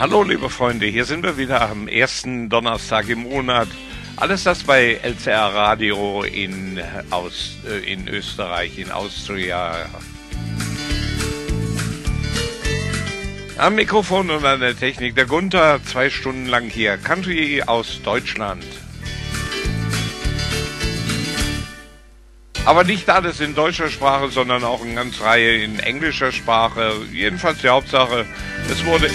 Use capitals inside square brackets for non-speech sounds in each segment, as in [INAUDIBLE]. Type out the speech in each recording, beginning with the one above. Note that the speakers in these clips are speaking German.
Hallo liebe Freunde, hier sind wir wieder am ersten Donnerstag im Monat. Alles das bei LCR Radio in, aus, äh, in Österreich, in Austria. Am Mikrofon und an der Technik der Gunther, zwei Stunden lang hier. Country aus Deutschland. Aber nicht alles in deutscher Sprache, sondern auch eine ganze Reihe in englischer Sprache. Jedenfalls die Hauptsache, es wurde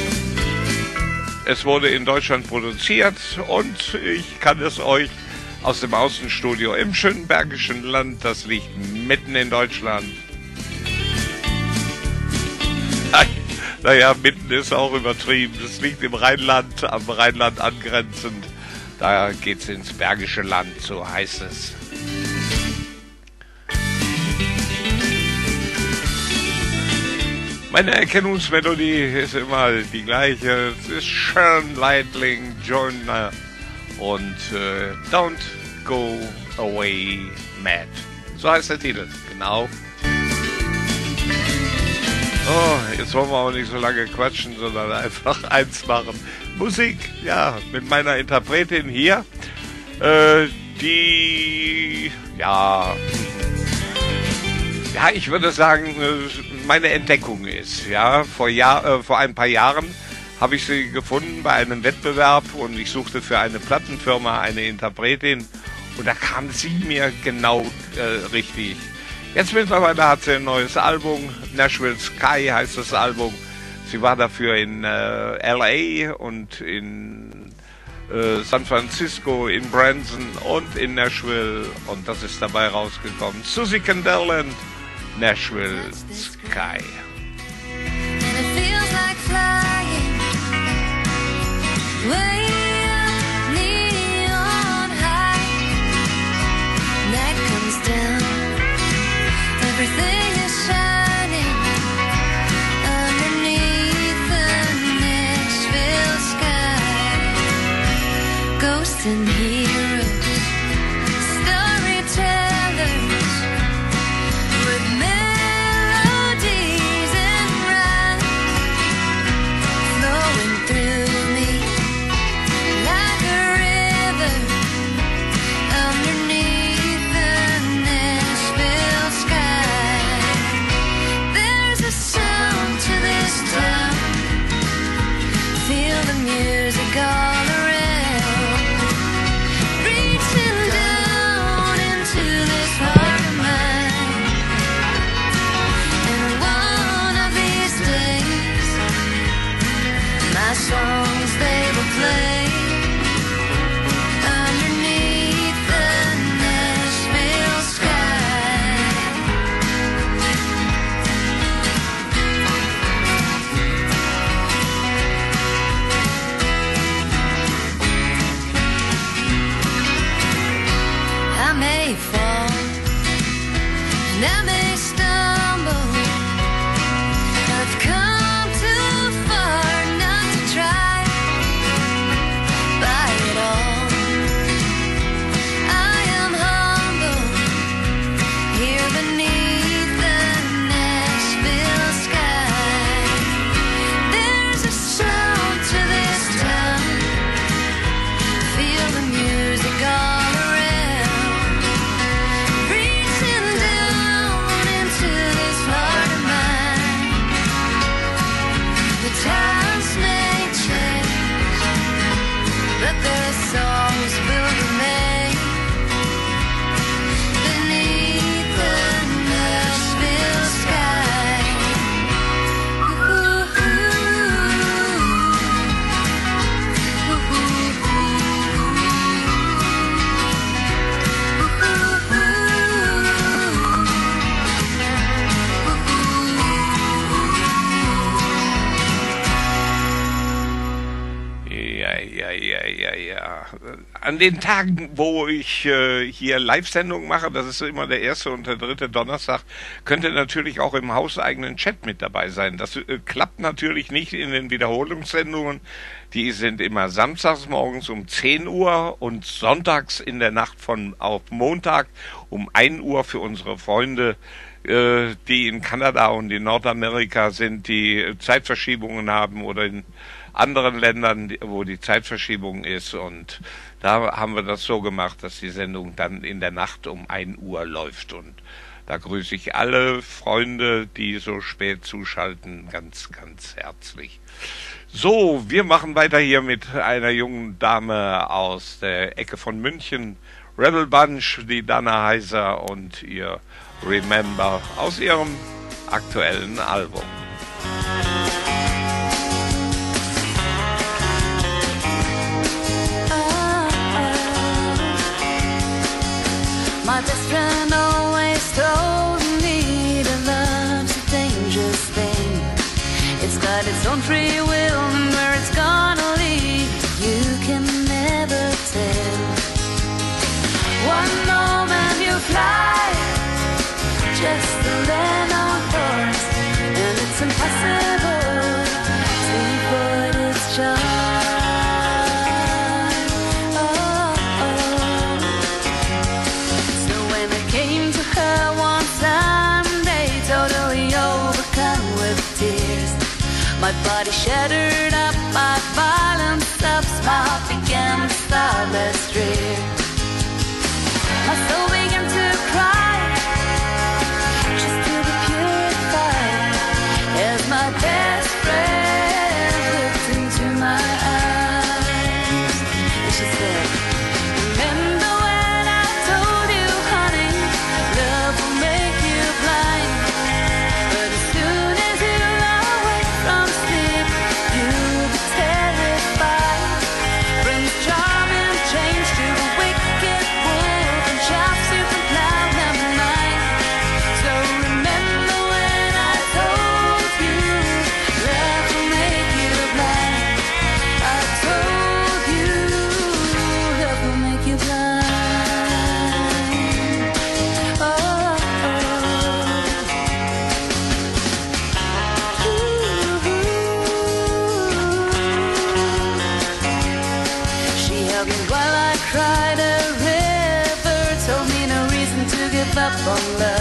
es wurde in Deutschland produziert und ich kann es euch aus dem Außenstudio im schönen Bergischen Land, das liegt mitten in Deutschland. Naja, mitten ist auch übertrieben. Es liegt im Rheinland, am Rheinland angrenzend. Da geht's ins Bergische Land, so heißt es. Meine Erkennungsmelodie ist immer die gleiche. Es ist Sharon Lightling Joyner und äh, Don't Go Away Mad. So heißt der Titel, genau. Oh, jetzt wollen wir auch nicht so lange quatschen, sondern einfach [LAUGHS] eins machen. Musik, ja, mit meiner Interpretin hier, äh, die, ja, ja, ich würde sagen, äh, meine Entdeckung ist. Ja, vor, Jahr, äh, vor ein paar Jahren habe ich sie gefunden bei einem Wettbewerb und ich suchte für eine Plattenfirma eine Interpretin und da kam sie mir genau äh, richtig. Jetzt mittlerweile hat sie ein neues Album, Nashville Sky heißt das Album. Sie war dafür in äh, LA und in äh, San Francisco, in Branson und in Nashville und das ist dabei rausgekommen. Susie Candeland Nashville Sky. Everything is den Tagen, wo ich äh, hier Live-Sendungen mache, das ist immer der erste und der dritte Donnerstag, könnte natürlich auch im hauseigenen Chat mit dabei sein. Das äh, klappt natürlich nicht in den Wiederholungssendungen. Die sind immer samstags morgens um 10 Uhr und sonntags in der Nacht von auf Montag um 1 Uhr für unsere Freunde, äh, die in Kanada und in Nordamerika sind, die Zeitverschiebungen haben oder in anderen Ländern, wo die Zeitverschiebung ist. Und da haben wir das so gemacht, dass die Sendung dann in der Nacht um 1 Uhr läuft. Und da grüße ich alle Freunde, die so spät zuschalten, ganz, ganz herzlich. So, wir machen weiter hier mit einer jungen Dame aus der Ecke von München, Rebel Bunch, die Dana Heiser und ihr Remember aus ihrem aktuellen Album. My best friend always told me that love's a dangerous thing. It's got its own free up on love.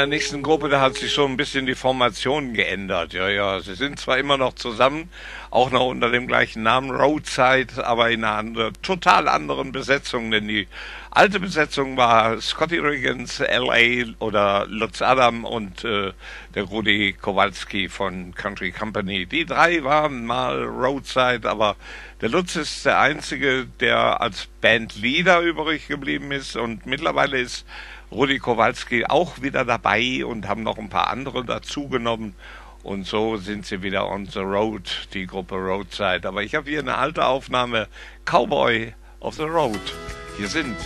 Meiner nächsten Gruppe, da hat sich schon ein bisschen die Formation geändert. Ja, ja, sie sind zwar immer noch zusammen, auch noch unter dem gleichen Namen Roadside, aber in einer andere, total anderen Besetzung, denn die alte Besetzung war Scotty Riggins, L.A. oder Lutz Adam und äh, der Rudi Kowalski von Country Company. Die drei waren mal Roadside, aber der Lutz ist der einzige, der als Bandleader übrig geblieben ist und mittlerweile ist Rudi Kowalski auch wieder dabei und haben noch ein paar andere dazugenommen. Und so sind sie wieder on the road, die Gruppe Roadside. Aber ich habe hier eine alte Aufnahme, Cowboy of the Road. Hier sind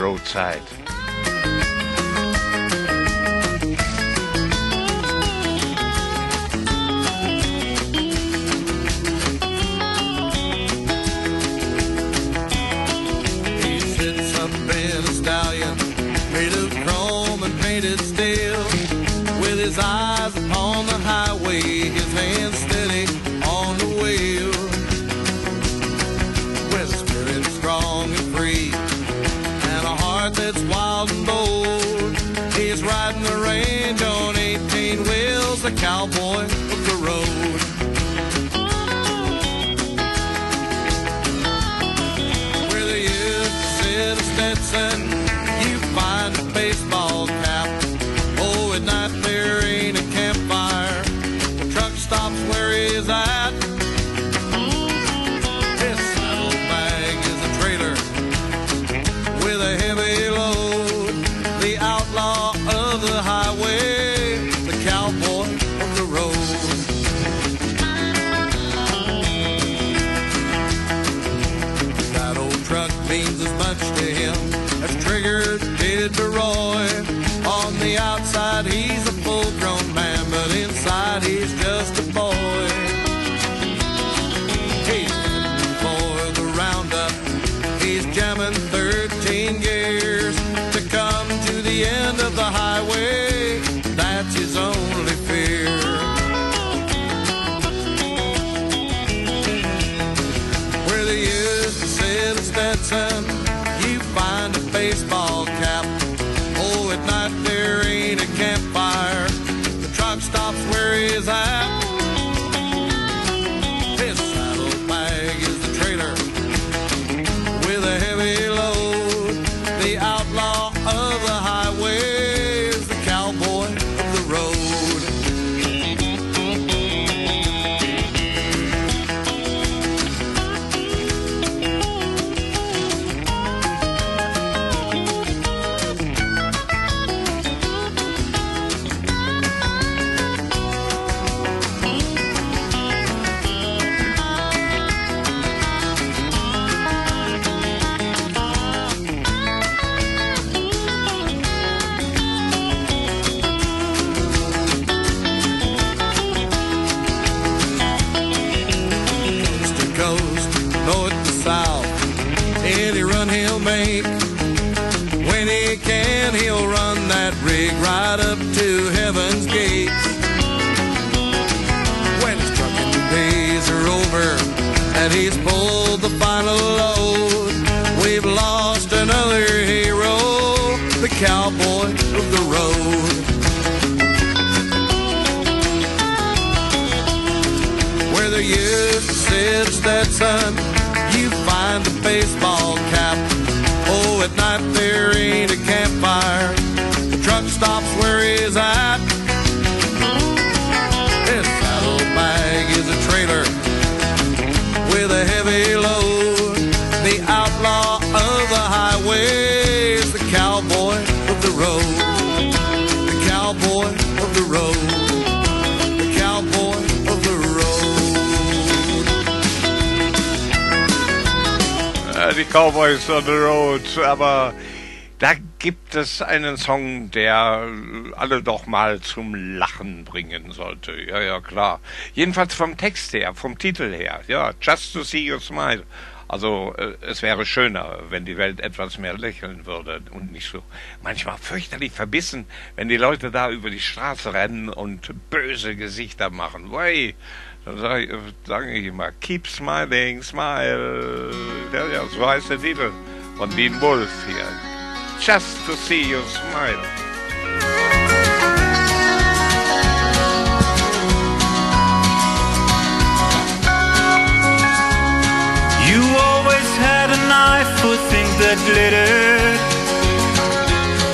Roadside. Made Cowboys on the Road, aber da gibt es einen Song, der alle doch mal zum Lachen bringen sollte. Ja, ja, klar. Jedenfalls vom Text her, vom Titel her. Ja, Just to see you smile. Also äh, es wäre schöner, wenn die Welt etwas mehr lächeln würde und nicht so manchmal fürchterlich verbissen, wenn die Leute da über die Straße rennen und böse Gesichter machen. Wey, sage ich, äh, sag ich immer, keep smiling, smile. Ja, ja, so heißt der Titel von Dean Wolf hier. Just to see you smile. You always had an eye for things that glittered.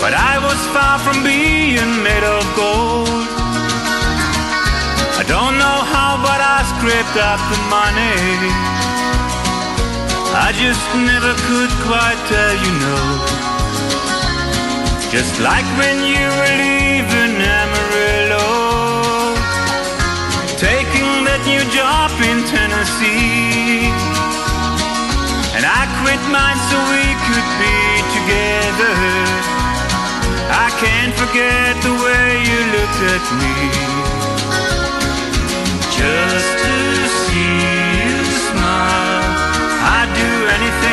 But I was far from being made of gold. I don't know how, scraped up the money. I just never could quite tell you no. Just like when you were leaving Amarillo, taking that new job in Tennessee. And I quit mine so we could be together. I can't forget the way you looked at me. Just to see you smile, I'd do anything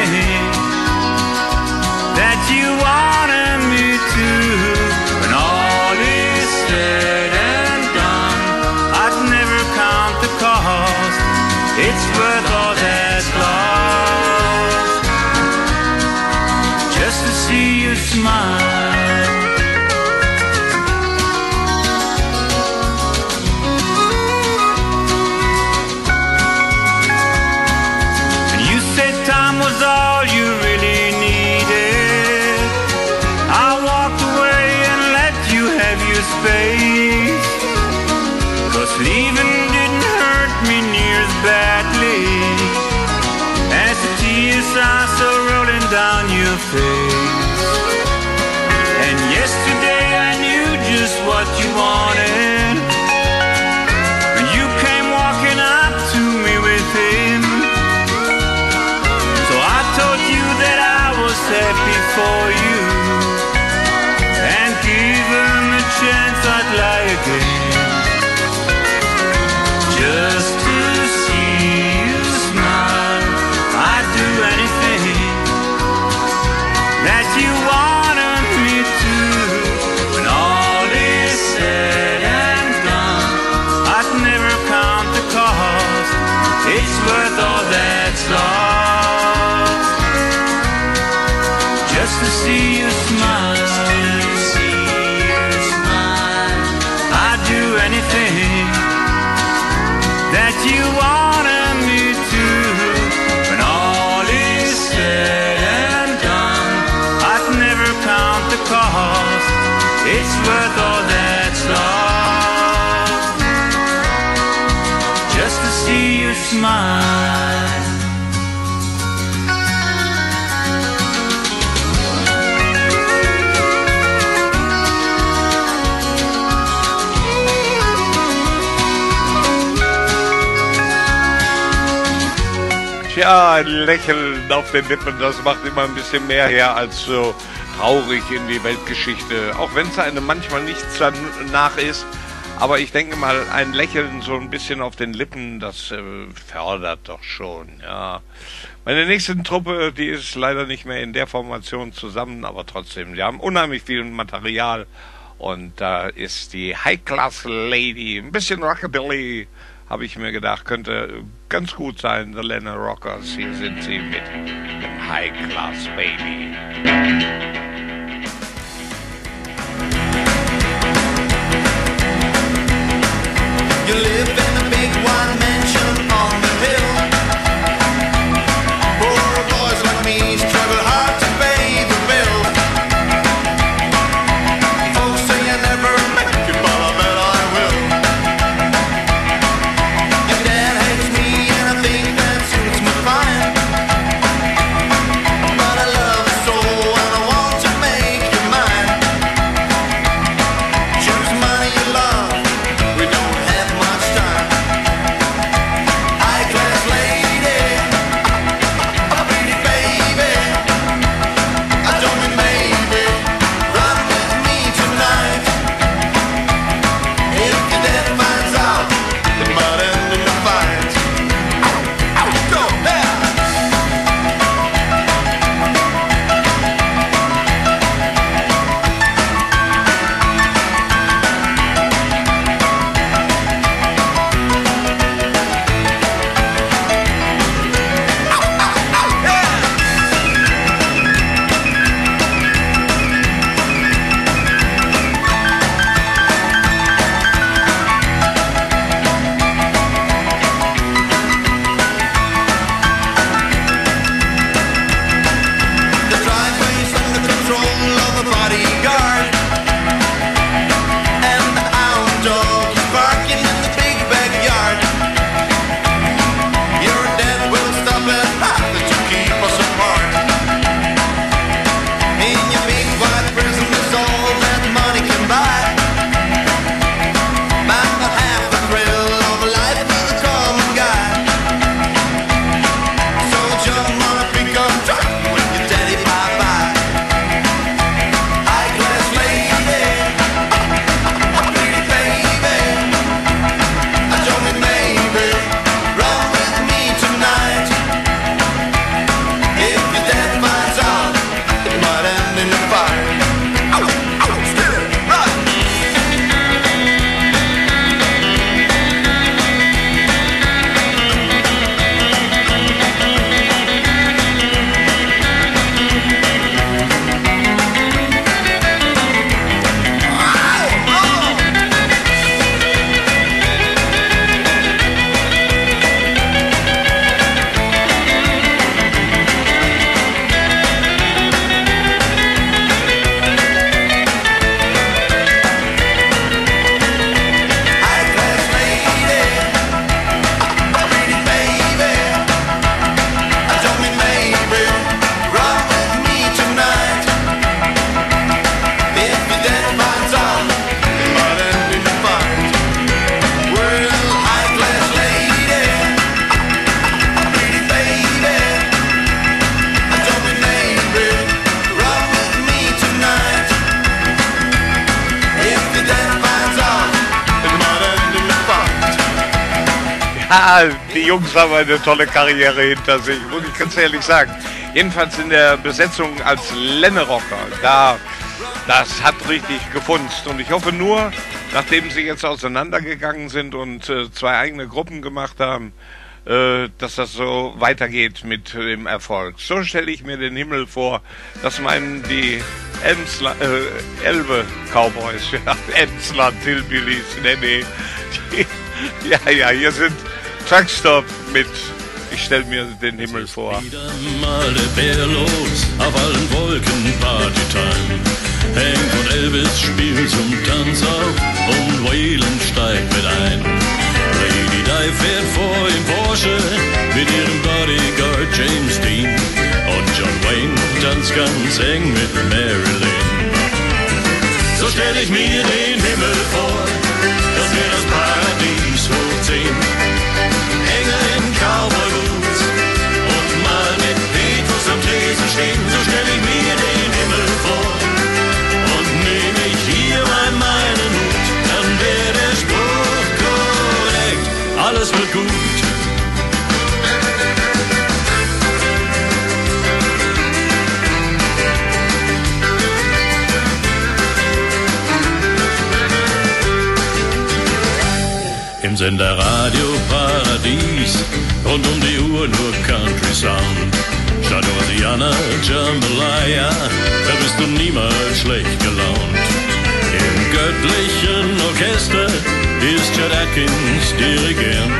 Tja, ein Lächeln auf den Lippen, das macht immer ein bisschen mehr her als so traurig in die Weltgeschichte. Auch wenn es einem manchmal nichts danach ist. Aber ich denke mal, ein Lächeln so ein bisschen auf den Lippen, das äh, fördert doch schon, ja. Meine nächste Truppe, die ist leider nicht mehr in der Formation zusammen, aber trotzdem, die haben unheimlich viel Material. Und da äh, ist die High Class Lady, ein bisschen Rockabilly, habe ich mir gedacht, könnte ganz gut sein. The Lennon Rockers, hier sind sie mit dem High Class Baby. You live in a big one mansion on the hill. Haben eine tolle Karriere hinter sich, muss ich ganz ehrlich sagen. Jedenfalls in der Besetzung als Lennerocker, da, das hat richtig gefunzt. Und ich hoffe nur, nachdem sie jetzt auseinandergegangen sind und äh, zwei eigene Gruppen gemacht haben, äh, dass das so weitergeht mit dem Erfolg. So stelle ich mir den Himmel vor. Das meinen die Emsla äh, Elbe Cowboys, [LAUGHS] ja, Emsland Hillbillies, nee, nee. [LAUGHS] Die, ja, ja, hier sind Truckstop mit ich stell mir den Himmel vor. Wieder mal der Bär los, auf allen Wolken Partytime. Hank und Elvis spielen zum Tanz auf und Waylon steigt mit ein. Lady Di fährt vor im Porsche mit ihrem Bodyguard James Dean. Und John Wayne tanzt ganz eng mit Marilyn. So stell ich mir den Himmel vor, das wäre das Paradies am Tresen stehen, so stell ich mir den Himmel vor. Und nehm ich hier mal meinen Hut, dann wär der Spruch korrekt, alles wird gut. Im Sender Radio Paradies, rund um die Uhr nur Country Sound. Statt Oceana Jambalaya, da bist du niemals schlecht gelaunt. Im göttlichen Orchester ist Chad Atkins Dirigent.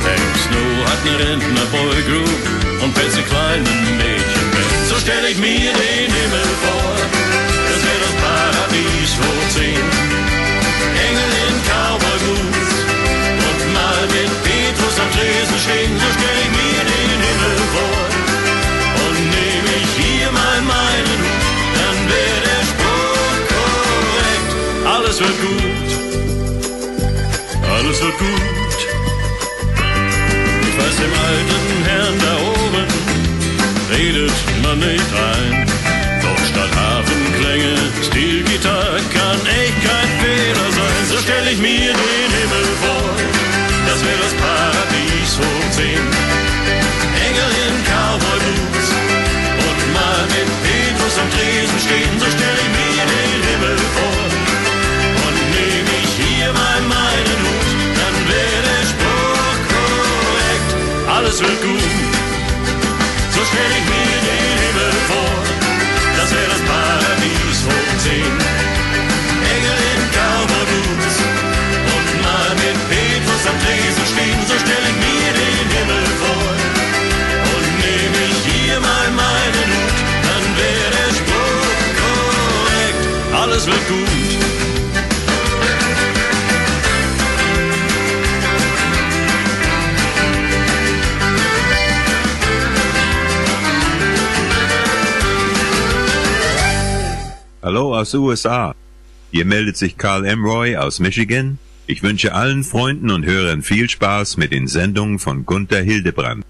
Hank Snow hat ne Rentner Boygroup und Patsy Klein ein Mädchenband. So stell ich mir den Himmel vor, das wär das Paradies hoch 10. Engel in Cowboy Boots und mal mit Petrus am Tresen stehen, so stell ich mir den Himmel vor. Wird gut. Ich weiß, dem alten Herrn da oben redet man nicht ein. Doch statt Hafenklänge, Stilgitarre kann echt kein Fehler sein. So stell ich mir den Himmel vor, das wär das Paradies hoch 10. Engel in Cowboy Boots und mal mit Petrus am Tresen stehen, so stell ich mir alles wird gut. So stell ich mir den Himmel vor, das wär das Paradies hoch 10. Engel in Cowboy Boots und mal mit Petrus am Tresen stehen, so stell ich mir den Himmel vor. Und nehm ich hier mal meinen Hut, dann wär der Spruch korrekt, alles wird gut. Hallo aus USA. Hier meldet sich Carl Emroy aus Michigan. Ich wünsche allen Freunden und Hörern viel Spaß mit den Sendungen von Gunther Hildebrand.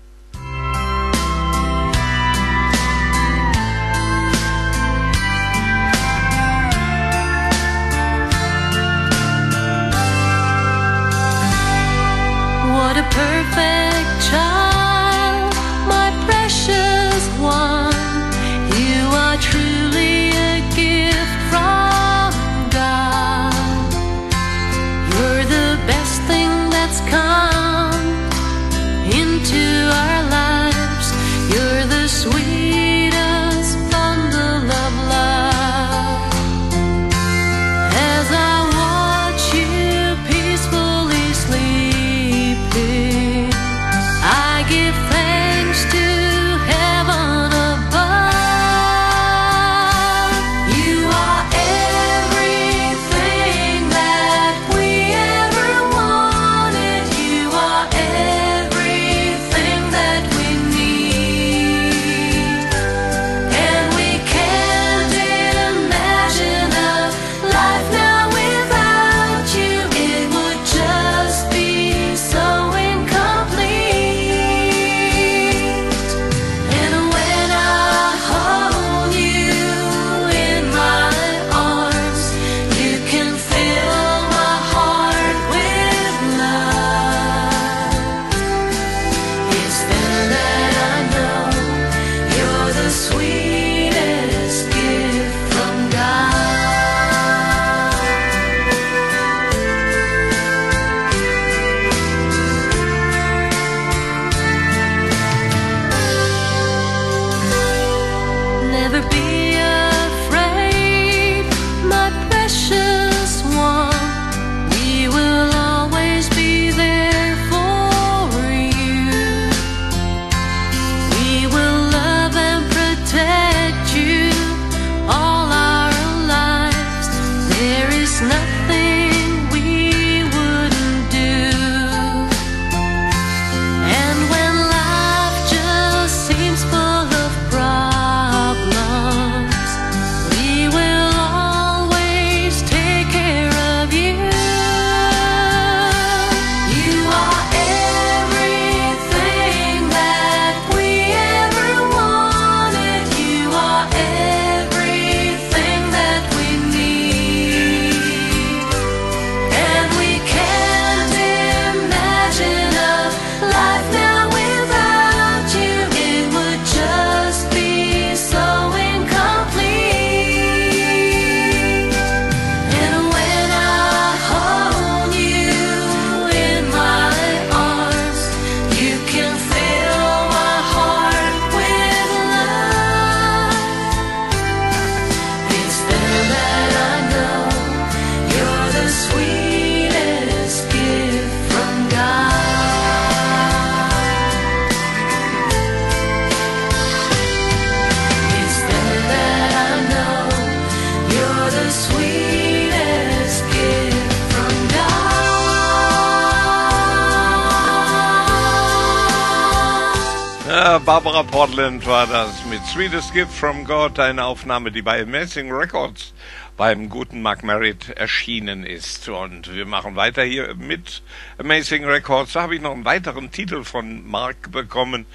Portland war das mit Sweetest Gift from God, eine Aufnahme, die bei Amazing Records beim guten Mark Merritt erschienen ist. Und wir machen weiter hier mit Amazing Records. Da habe ich noch einen weiteren Titel von Mark bekommen,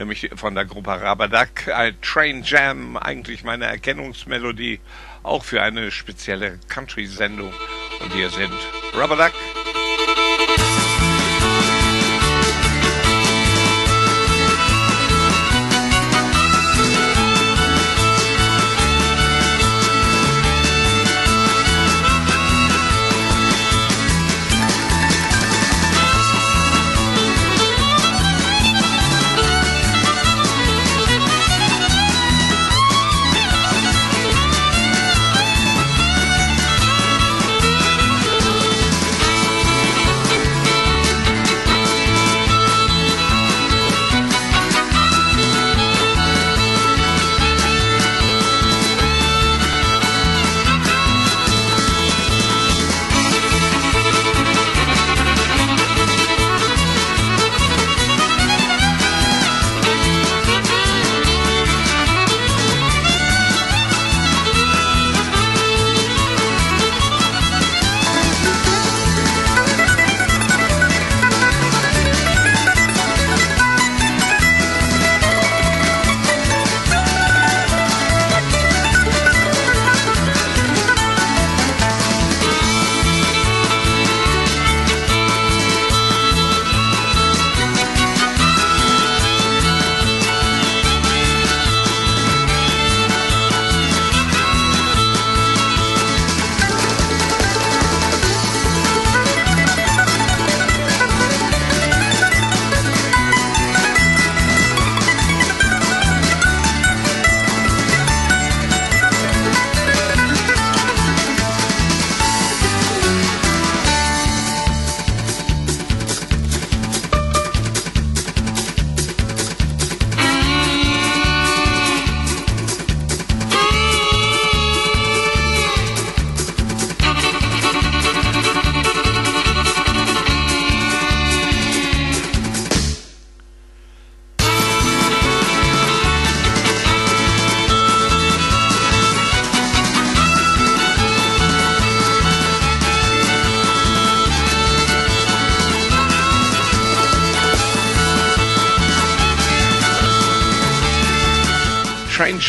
nämlich von der Gruppe Rabadak, Train Jam, eigentlich meine Erkennungsmelodie, auch für eine spezielle Country-Sendung. Und hier sind Rabadak.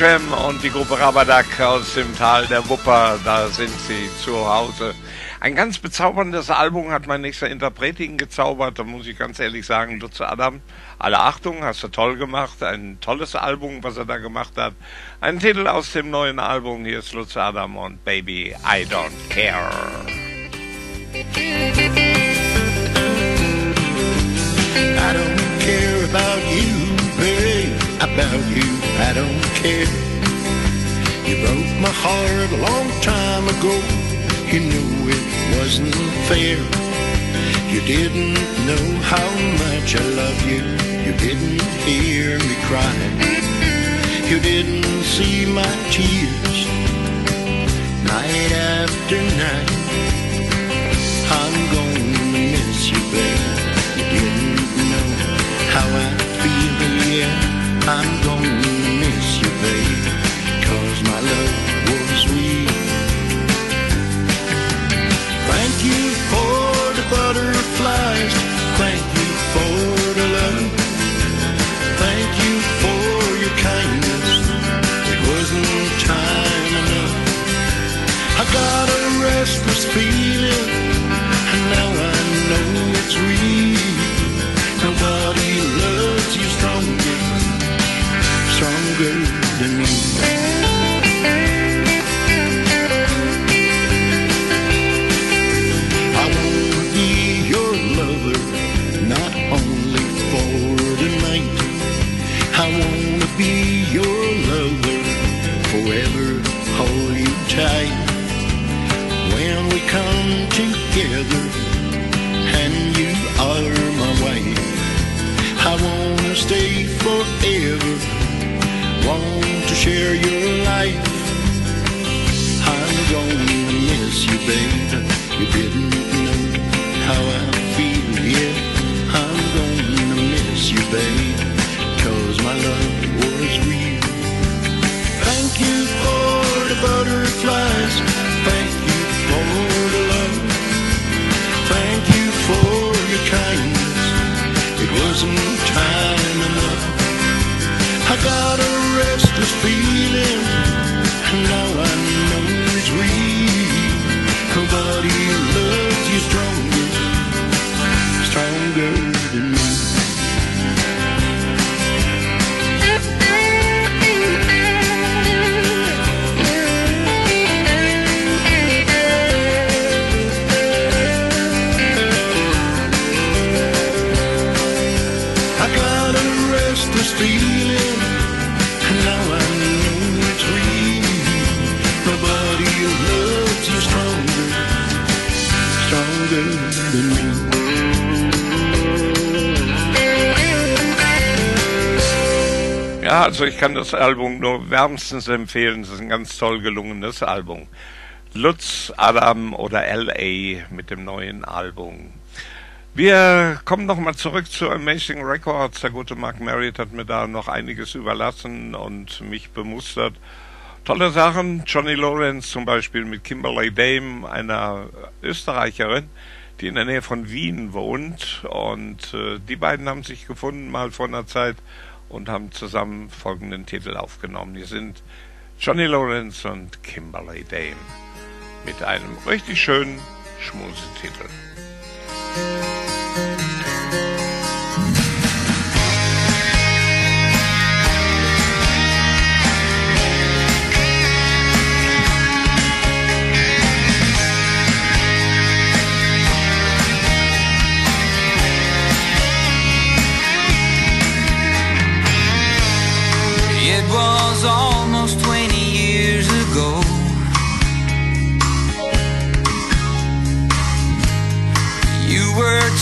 Jam und die Gruppe Rabadak aus dem Tal der Wupper, da sind sie zu Hause. Ein ganz bezauberndes Album hat mein nächster Interpret gezaubert, da muss ich ganz ehrlich sagen, Lutze Adam, alle Achtung, hast du toll gemacht, ein tolles Album, was er da gemacht hat. Ein Titel aus dem neuen Album, hier ist Lutze Adam und Baby, I Don't Care. I don't care about you, about you, I don't care. You broke my heart a long time ago. You knew it wasn't fair. You didn't know how much I love you. You didn't hear me cry. You didn't see my tears night after night. I'm gonna miss you, babe. time I got a restless feeling. Ja, also ich kann das Album nur wärmstens empfehlen. Es ist ein ganz toll gelungenes Album. Lutz, Adam oder L.A. mit dem neuen Album. Wir kommen nochmal zurück zu Amazing Records. Der gute Mark Merritt hat mir da noch einiges überlassen und mich bemustert. Tolle Sachen. Johnny Lawrence zum Beispiel mit Kimberly Dame, einer Österreicherin, die in der Nähe von Wien wohnt. Und äh, die beiden haben sich gefunden mal vor einer Zeit und haben zusammen folgenden Titel aufgenommen. Die sind Johnny Lawrence und Kimberly Dame mit einem richtig schönen Schmusetitel.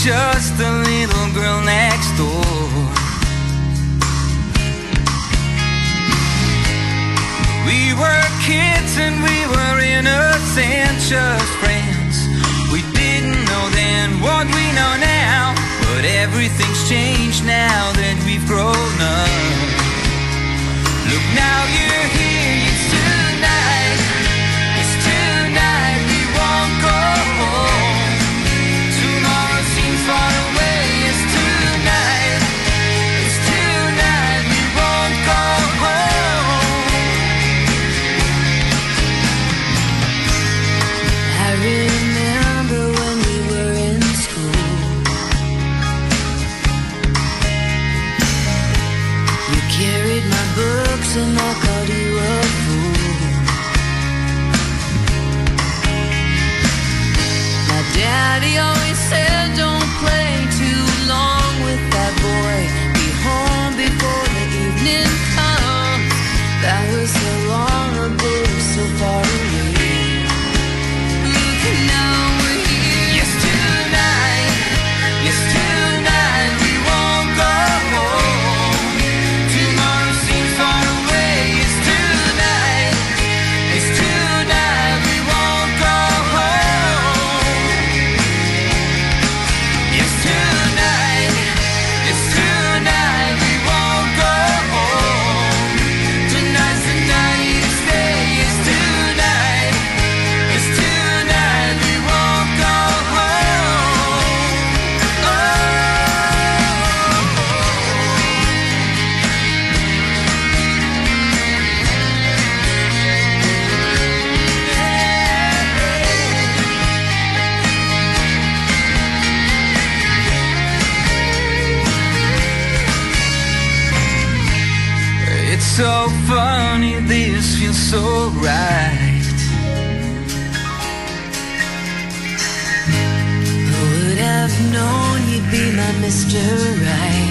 Just a little girl next door. We were kids and we were innocent, just friends. We didn't know then what we know now, but everything's changed now that we've grown up. Look now you're here, so right. Who would have known you'd be my Mr. Right?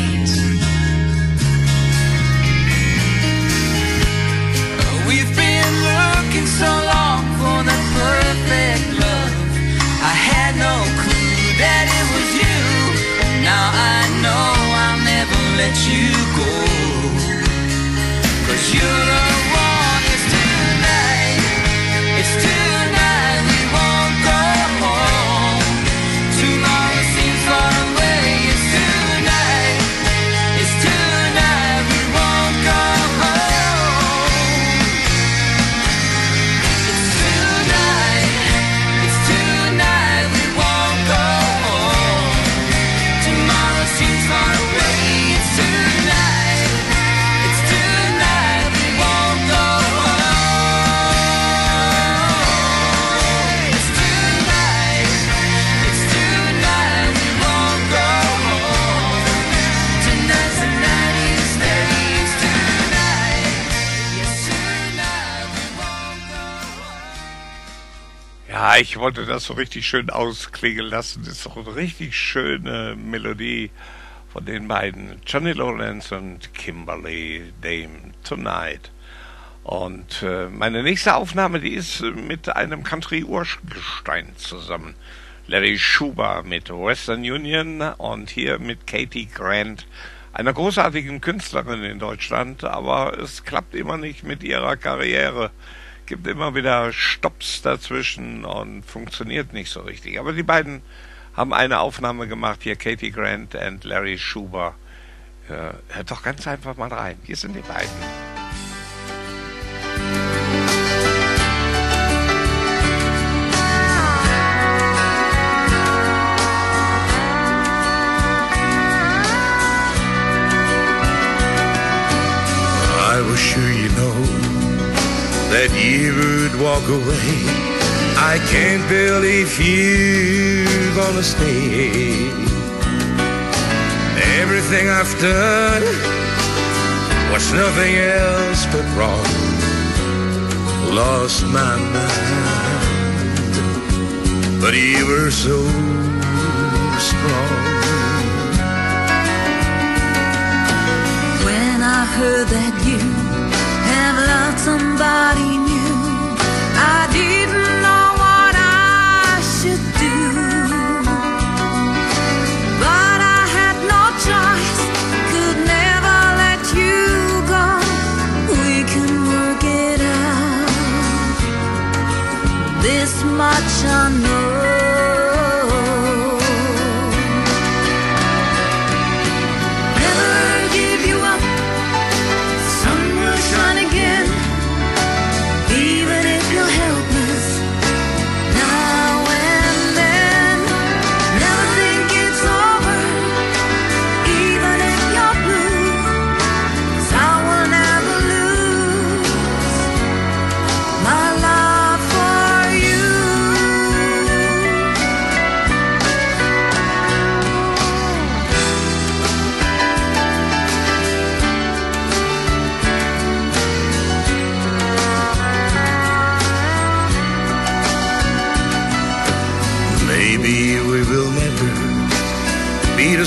Ich wollte das so richtig schön ausklingen lassen. Das ist doch eine richtig schöne Melodie von den beiden, Johnny Lawrence und Kimberly Dame Tonight. Und äh, meine nächste Aufnahme, die ist mit einem Country-Urgestein zusammen. Larry Schuber mit Western Union und hier mit Katie Grant, einer großartigen Künstlerin in Deutschland, aber es klappt immer nicht mit ihrer Karriere. Gibt immer wieder Stops dazwischen und funktioniert nicht so richtig. Aber die beiden haben eine Aufnahme gemacht, hier Katie Grant und Larry Schuber. Äh, hört doch ganz einfach mal rein. Hier sind die beiden. That you would walk away. I can't believe you're gonna stay. Everything I've done was nothing else but wrong. Lost my mind, but you were so strong. When I heard that loved somebody new, I didn't know what I should do. But I had no choice, could never let you go. We can work it out. This much I know.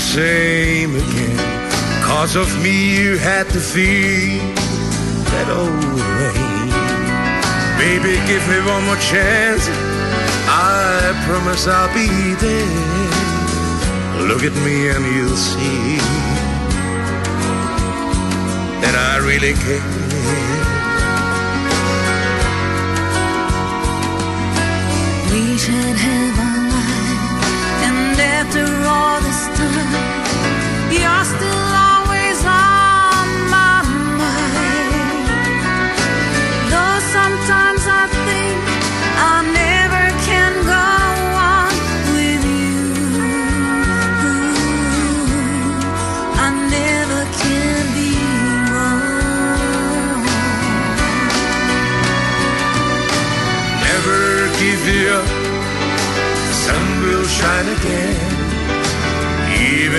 Same again. Cause of me, you had to feel that old rain. Baby, give me one more chance. I promise I'll be there. Look at me and you'll see that I really care. We should have all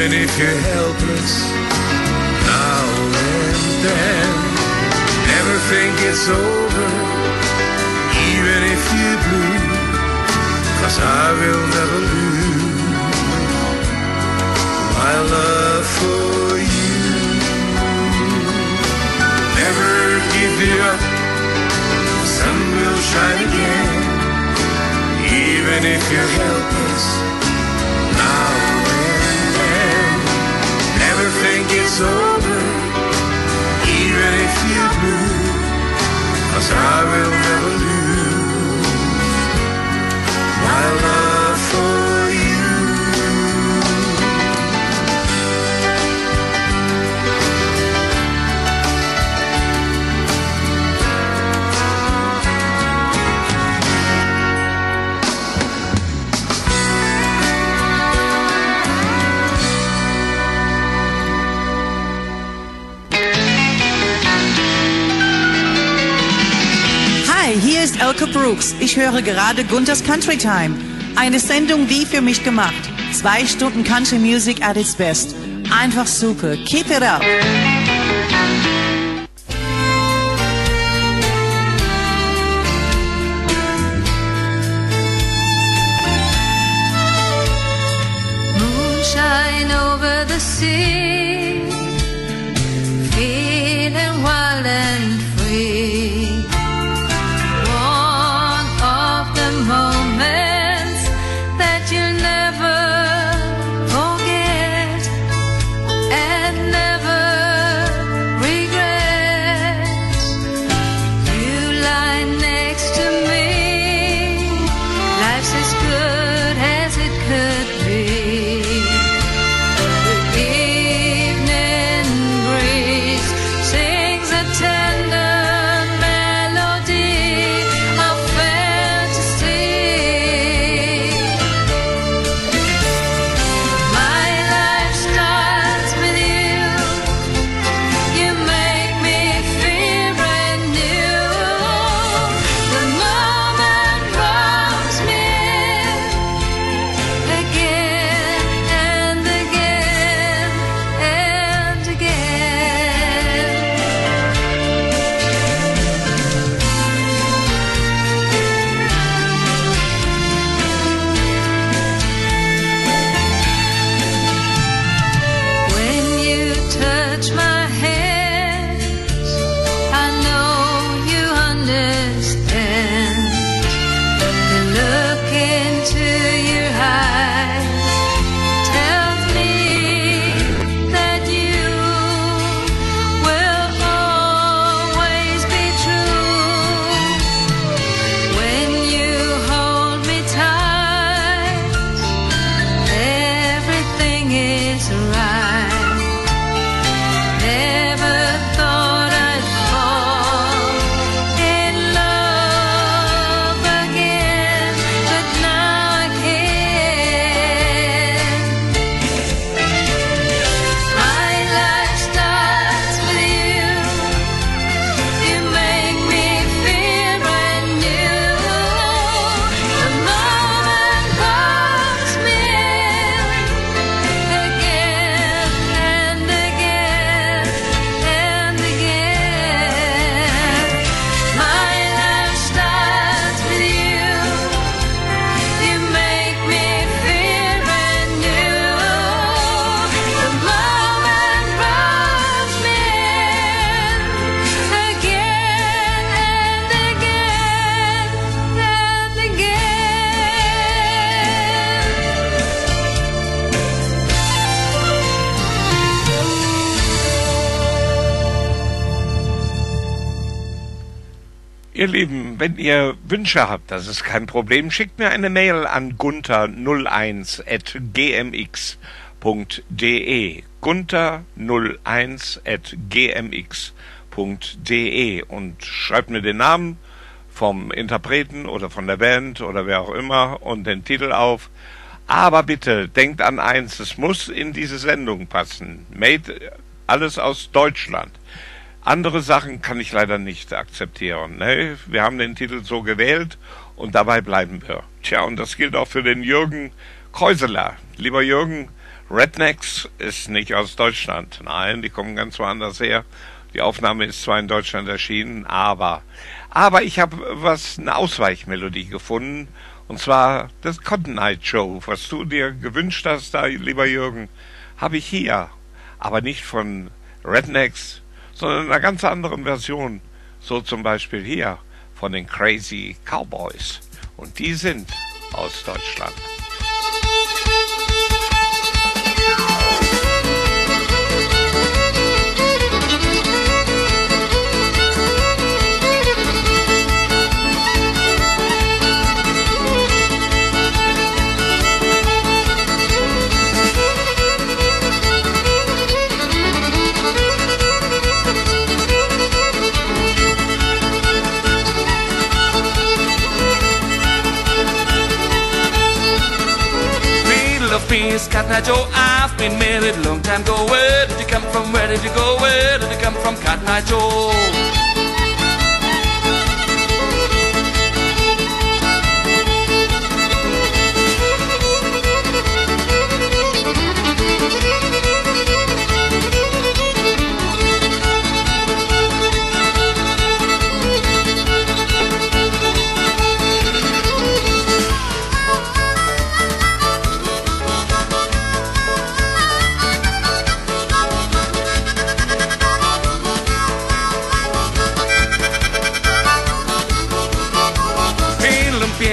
Even if you're helpless now and then. Never think it's over. Even if you blue. Cause I will never lose my love for you. Never give you up. The sun will shine again, even if you're helpless It's over, even if you're blue, cause I will never lose. My love Silke Brooks. Ich höre gerade Gunters Country Time. Eine Sendung wie für mich gemacht. Zwei Stunden Country Music at its best. Einfach super. Keep it up. Moonshine over the sea. Wenn ihr Wünsche habt, das ist kein Problem, schickt mir eine Mail an gunther01.gmx.de. gunther01.gmx.de und schreibt mir den Namen vom Interpreten oder von der Band oder wer auch immer und den Titel auf. Aber bitte denkt an eins, es muss in diese Sendung passen. Made alles aus Deutschland. Andere Sachen kann ich leider nicht akzeptieren. Ne? Wir haben den Titel so gewählt und dabei bleiben wir. Tja, und das gilt auch für den Jürgen Kreuseler. Lieber Jürgen, Rednecks ist nicht aus Deutschland. Nein, die kommen ganz woanders her. Die Aufnahme ist zwar in Deutschland erschienen, aber aber ich habe was eine Ausweichmelodie gefunden und zwar das Cotton Eye Show, was du dir gewünscht hast, da lieber Jürgen, habe ich hier, aber nicht von Rednecks, sondern in einer ganz anderen Version. So zum Beispiel hier von den Crazy Cowboys. Und die sind aus Deutschland. Of Cotton Eye Joe, I've been married long time ago. Where did you come from? Where did you go? Where did you come from, Cotton Eye Joe?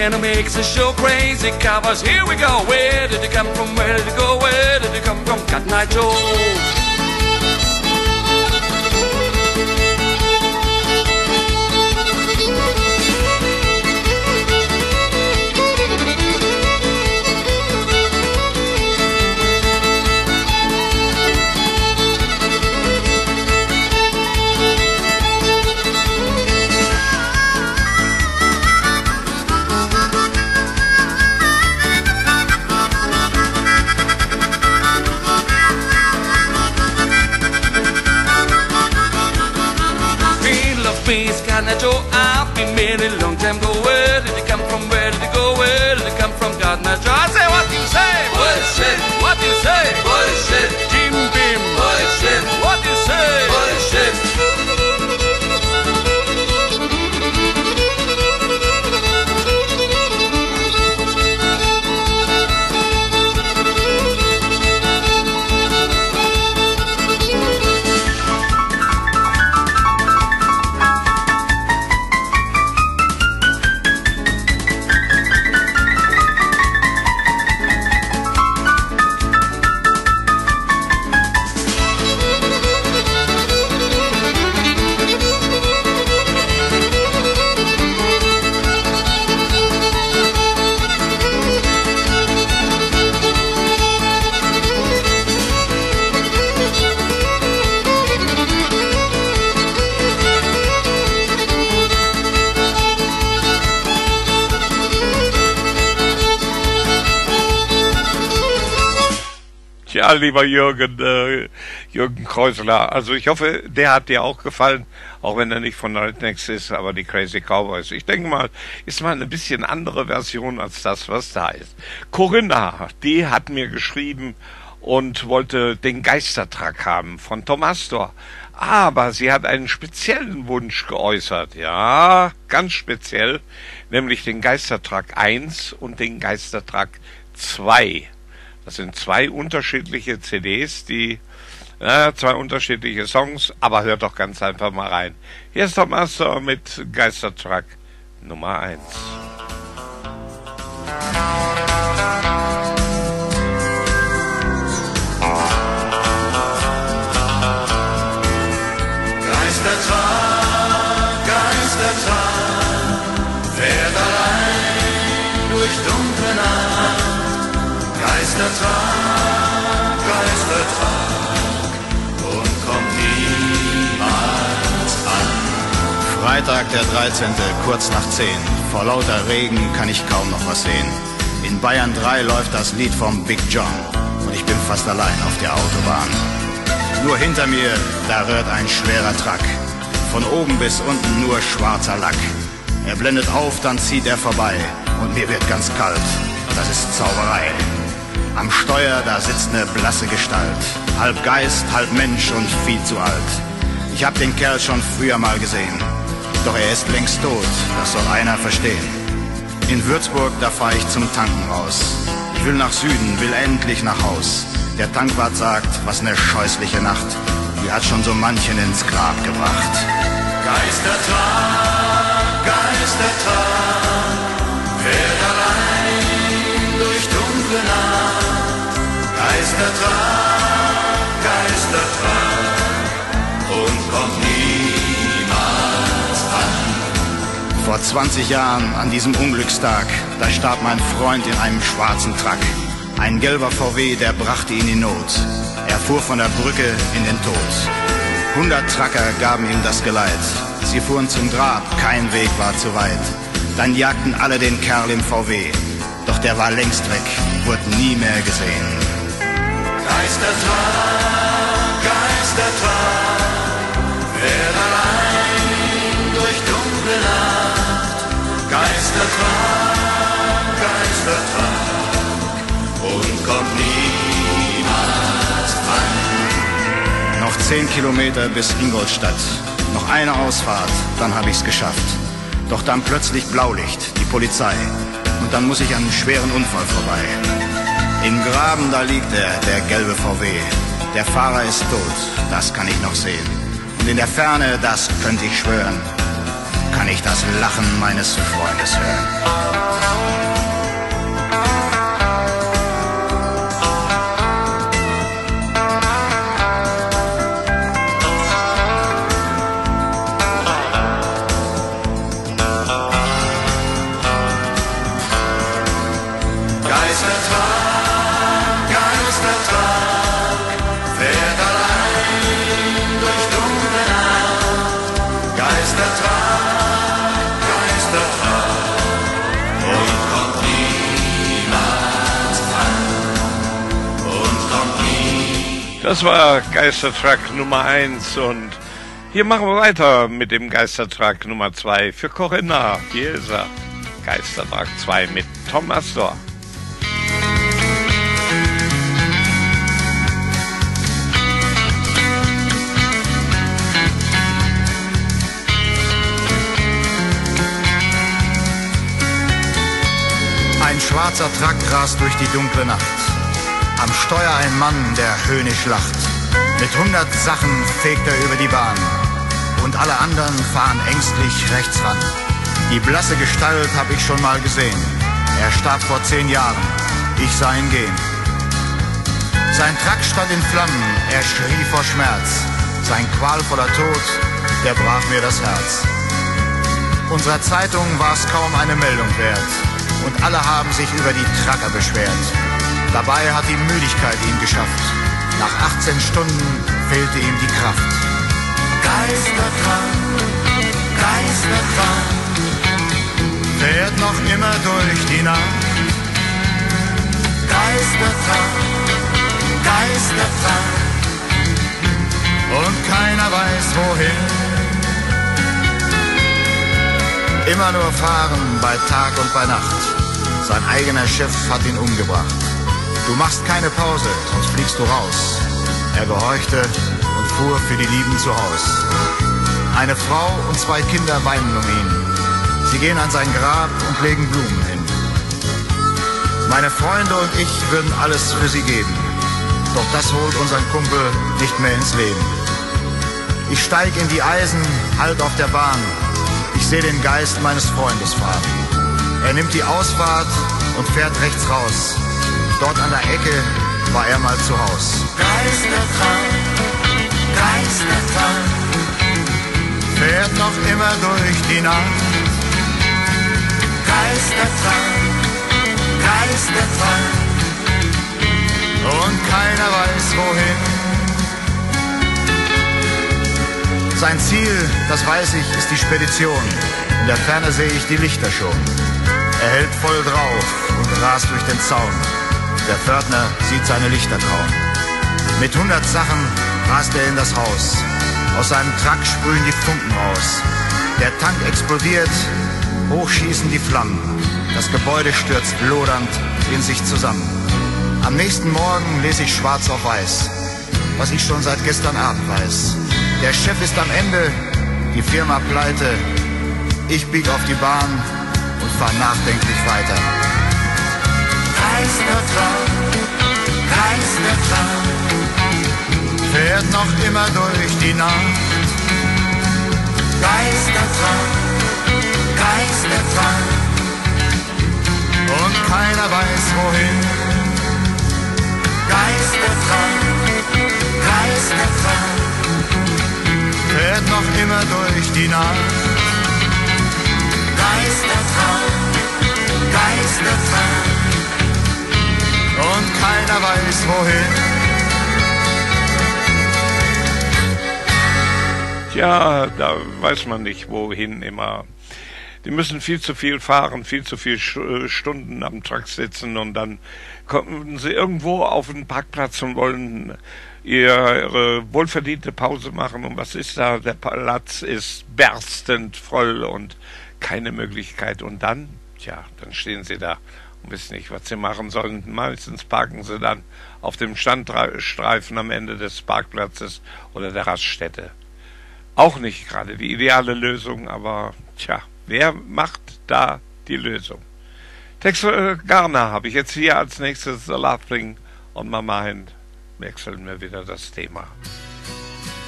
Man who makes the show crazy cowboys. Here we go. Where did you come from? Where did you go? Where did you come from? Cotton Eye Joe. From? Cotton I say what you say. Bullshit. What you say? Bullshit. Tja, lieber Jürgen, äh, Jürgen Kreusler, also ich hoffe, der hat dir auch gefallen, auch wenn er nicht von Rednecks ist, aber die Crazy Cowboys. Ich denke mal, ist mal eine bisschen andere Version als das, was da ist. Corinna, die hat mir geschrieben und wollte den Geistertrag haben von Tom Astor. Aber sie hat einen speziellen Wunsch geäußert, ja, ganz speziell, nämlich den Geistertrag 1 und den Geistertrag 2. Das sind zwei unterschiedliche CDs, die äh, zwei unterschiedliche Songs, aber hört doch ganz einfach mal rein. Hier ist Tom Astor mit Geistertrack Nummer 1. Freitag, der 13., kurz nach 10. Vor lauter Regen kann ich kaum noch was sehen. In Bayern 3 läuft das Lied vom Big John und ich bin fast allein auf der Autobahn. Nur hinter mir, da rührt ein schwerer Truck. Von oben bis unten nur schwarzer Lack. Er blendet auf, dann zieht er vorbei. Und mir wird ganz kalt. Das ist Zauberei. Am Steuer, da sitzt eine blasse Gestalt. Halb Geist, halb Mensch und viel zu alt. Ich hab den Kerl schon früher mal gesehen. Doch er ist längst tot, das soll einer verstehen. In Würzburg, da fahr ich zum Tanken raus. Ich will nach Süden, will endlich nach Haus. Der Tankwart sagt, was ne scheußliche Nacht. Die hat schon so manchen ins Grab gebracht. Geistertag, Geistertag, fährt allein durch dunkle Nacht. Geistertag, Vor 20 Jahren an diesem Unglückstag, da starb mein Freund in einem schwarzen Truck. Ein gelber VW, der brachte ihn in Not. Er fuhr von der Brücke in den Tod. Hundert Tracker gaben ihm das Geleit. Sie fuhren zum Grab, kein Weg war zu weit. Dann jagten alle den Kerl im VW. Doch der war längst weg, wurde nie mehr gesehen. Geistertag, Geistertag, wer allein Nacht. Geistertag, Geistertag und kommt niemals an. Noch zehn Kilometer bis Ingolstadt, noch eine Ausfahrt, dann hab ich's geschafft. Doch dann plötzlich Blaulicht, die Polizei, und dann muss ich an einem schweren Unfall vorbei. Im Graben, da liegt er, der gelbe VW. Der Fahrer ist tot, das kann ich noch sehen. Und in der Ferne, das könnte ich schwören, kann ich das Lachen meines Freundes hören. Das war Geistertruck Nummer 1 und hier machen wir weiter mit dem Geistertruck Nummer 2 für Corinna. Hier ist er. Geistertruck 2 mit Tom Astor. Ein schwarzer Truck rast durch die dunkle Nacht. Am Steuer ein Mann, der höhnisch lacht. Mit hundert Sachen fegt er über die Bahn. Und alle anderen fahren ängstlich rechts ran. Die blasse Gestalt hab ich schon mal gesehen. Er starb vor zehn Jahren. Ich sah ihn gehen. Sein Truck stand in Flammen. Er schrie vor Schmerz. Sein qualvoller Tod, der brach mir das Herz. Unserer Zeitung war es kaum eine Meldung wert. Und alle haben sich über die Tracker beschwert. Dabei hat die Müdigkeit ihn geschafft. Nach 18 Stunden fehlte ihm die Kraft. Geistertag, Geistertag, Fährt noch immer durch die Nacht. Geistertag, Geistertag, Und keiner weiß wohin. Immer nur fahren bei Tag und bei Nacht. Sein eigener Chef hat ihn umgebracht. Du machst keine Pause, sonst fliegst du raus. Er gehorchte und fuhr für die Lieben zu Haus. Eine Frau und zwei Kinder weinen um ihn. Sie gehen an sein Grab und legen Blumen hin. Meine Freunde und ich würden alles für sie geben. Doch das holt unseren Kumpel nicht mehr ins Leben. Ich steig in die Eisen, halt auf der Bahn. Ich sehe den Geist meines Freundes fahren. Er nimmt die Ausfahrt und fährt rechts raus. Dort an der Ecke war er mal zu Haus. Geistertag, Geistertag, Fährt noch immer durch die Nacht. Geistertag, Geistertag, und keiner weiß wohin. Sein Ziel, das weiß ich, ist die Spedition. In der Ferne sehe ich die Lichter schon. Er hält voll drauf und rast durch den Zaun. Der Pförtner sieht seine Lichter kaum. Mit hundert Sachen rast er in das Haus. Aus seinem Truck sprühen die Funken raus. Der Tank explodiert, hochschießen die Flammen. Das Gebäude stürzt lodernd in sich zusammen. Am nächsten Morgen lese ich schwarz auf weiß, was ich schon seit gestern Abend weiß. Der Chef ist am Ende, die Firma pleite. Ich bieg auf die Bahn und fahr nachdenklich weiter. Geistertag, Geistertag, Fährt noch immer durch die Nacht. Geistertag, Geistertag, und keiner weiß wohin. Geistertag, Geistertag, Fährt noch immer durch die Nacht. Geistertag, Geistertag, und keiner weiß wohin. Tja, da weiß man nicht, wohin immer. Die müssen viel zu viel fahren, viel zu viel äh, Stunden am Truck sitzen und dann kommen sie irgendwo auf den Parkplatz und wollen ihre wohlverdiente Pause machen. Und was ist da? Der Platz ist berstend voll und keine Möglichkeit. Und dann, tja, dann stehen sie da wissen nicht, was sie machen sollen. Meistens parken sie dann auf dem Standstreifen am Ende des Parkplatzes oder der Raststätte. Auch nicht gerade die ideale Lösung, aber tja, wer macht da die Lösung? Tex äh, Garner habe ich jetzt hier als nächstes The Love Thing on my mind. Wechseln wir wieder das Thema.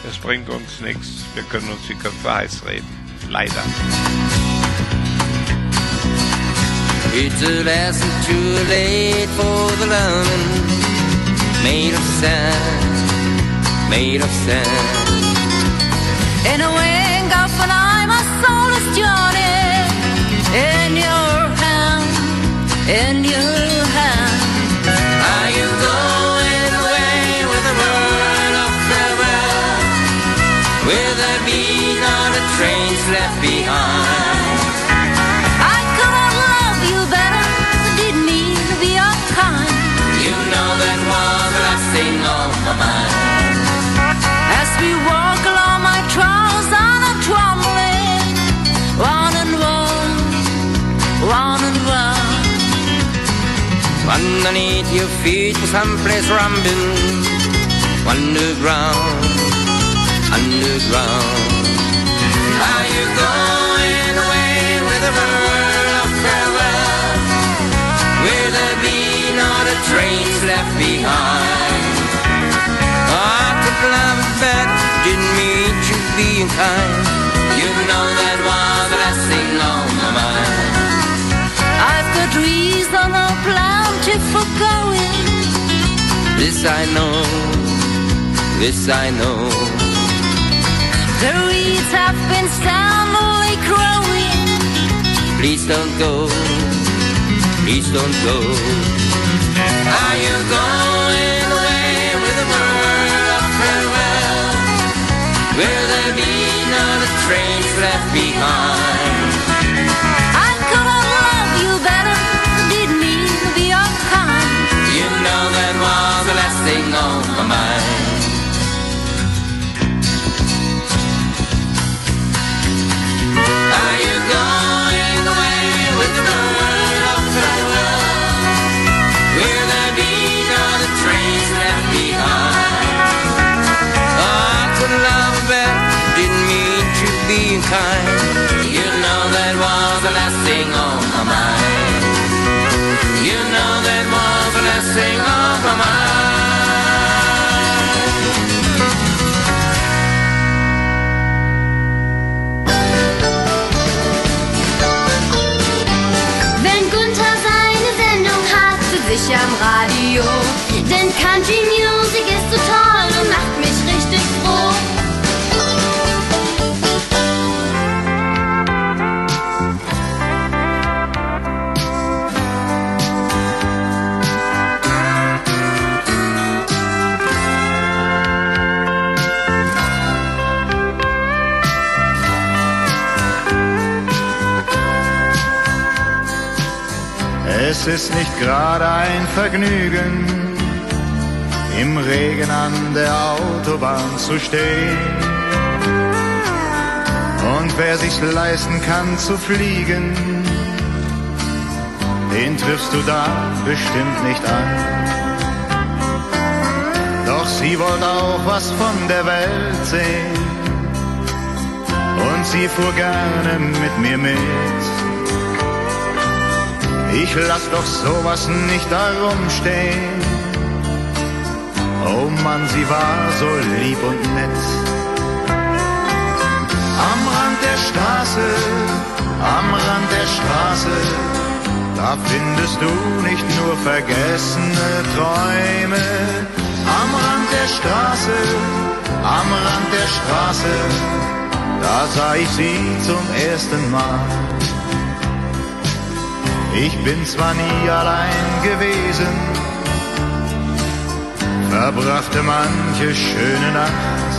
Es bringt uns nichts, wir können uns die Köpfe heiß reden. Leider. It's a lesson too late for the learning. Made of sand, made of sand In a wing of an eye, my soul is journey in your hand, in your underneath your feet for someplace rumbling underground, underground. Are you going away with a word of farewell? Will there be not a trace left behind? I could love that didn't mean to be unkind. You know that was the last on my mind. I've got reason or plenty for going. This I know, this I know. The weeds have been suddenly growing. Please don't go, please don't go. Are you going away with a word of farewell? Will there be not a trace left behind? Country Music ist so toll und macht mich richtig froh. Es ist nicht gerade ein Vergnügen, im Regen an der Autobahn zu stehen. Und wer sich's leisten kann zu fliegen, den triffst du da bestimmt nicht an. Doch sie wollte auch was von der Welt sehen. Und sie fuhr gerne mit mir mit. Ich lass doch sowas nicht darum stehen. Oh Mann, sie war so lieb und nett. Am Rand der Straße, am Rand der Straße, da findest du nicht nur vergessene Träume. Am Rand der Straße, am Rand der Straße, da sah ich sie zum ersten Mal. Ich bin zwar nie allein gewesen, verbrachte manche schöne Nacht.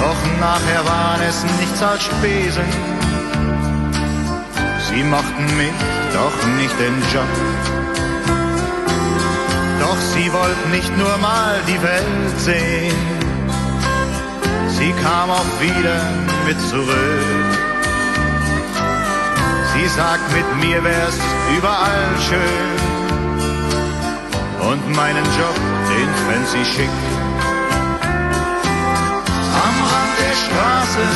Doch nachher waren es nichts als Spesen. Sie mochten mich, doch nicht den Job. Doch sie wollten nicht nur mal die Welt sehen. Sie kam auch wieder mit zurück. Sie sagt, mit mir wär's überall schön. Und meinen Job, den sie schick. Am Rand der Straße,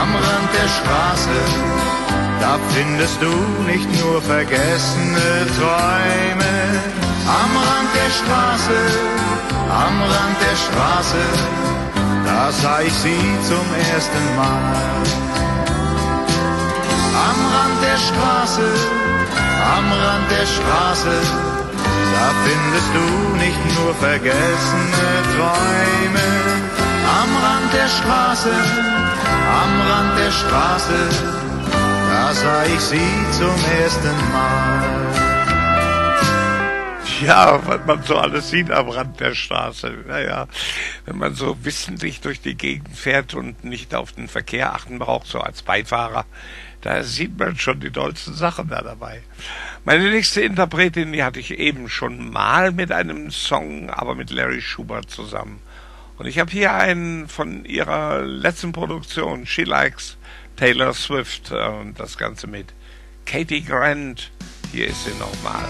am Rand der Straße, da findest du nicht nur vergessene Träume. Am Rand der Straße, am Rand der Straße, da sah ich sie zum ersten Mal. Am Rand der Straße, am Rand der Straße, da findest du nicht nur vergessene Träume. Am Rand der Straße, am Rand der Straße, da sah ich sie zum ersten Mal. Ja, was man so alles sieht am Rand der Straße. Naja, wenn man so wissentlich durch die Gegend fährt und nicht auf den Verkehr achten braucht, so als Beifahrer, da sieht man schon die tollsten Sachen da dabei. Meine nächste Interpretin, die hatte ich eben schon mal mit einem Song, aber mit Larry Schubert zusammen. Und ich habe hier einen von ihrer letzten Produktion, She Likes Taylor Swift, äh, und das Ganze mit Katie Grant, Hier ist sie nochmal.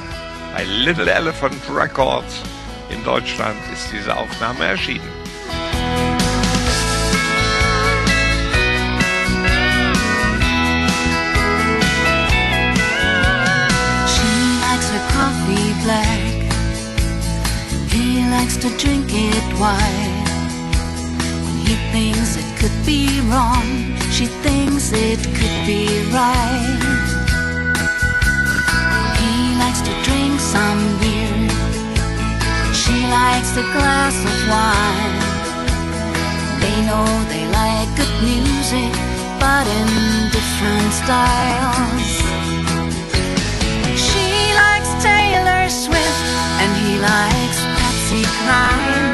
Bei Little Elephant Records in Deutschland ist diese Aufnahme erschienen. Likes to drink it white. When he thinks it could be wrong, she thinks it could be right. He likes to drink some beer. She likes a glass of wine. They know they like good music, but in different styles. She likes Taylor Swift and he likes Patsy Cline.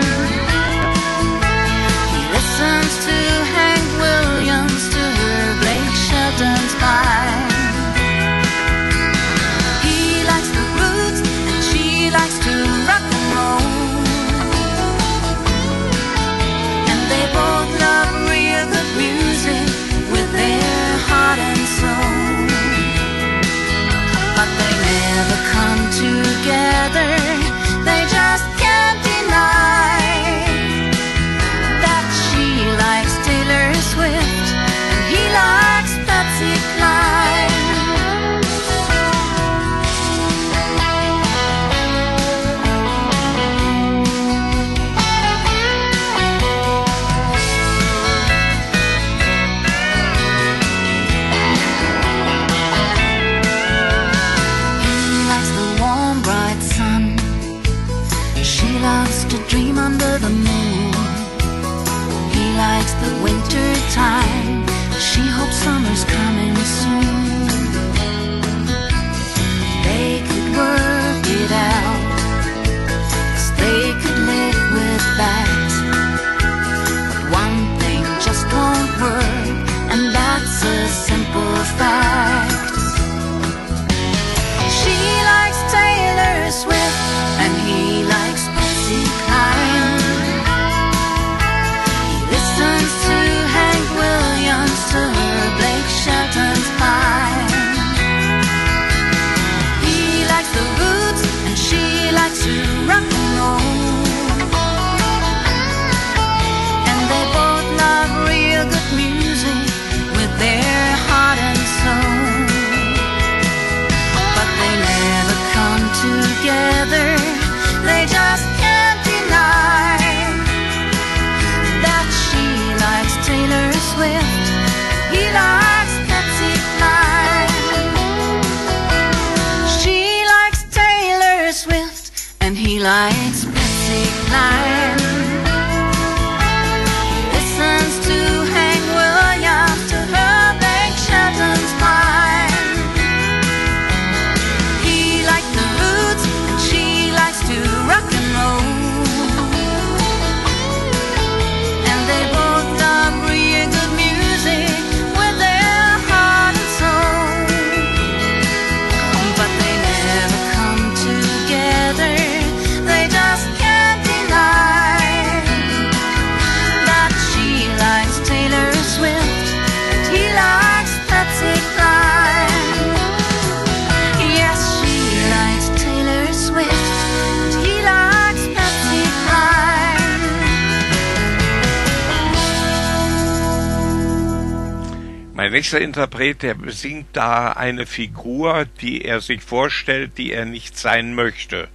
Mein nächster Interpret, der besingt da eine Figur, die er sich vorstellt, die er nicht sein möchte.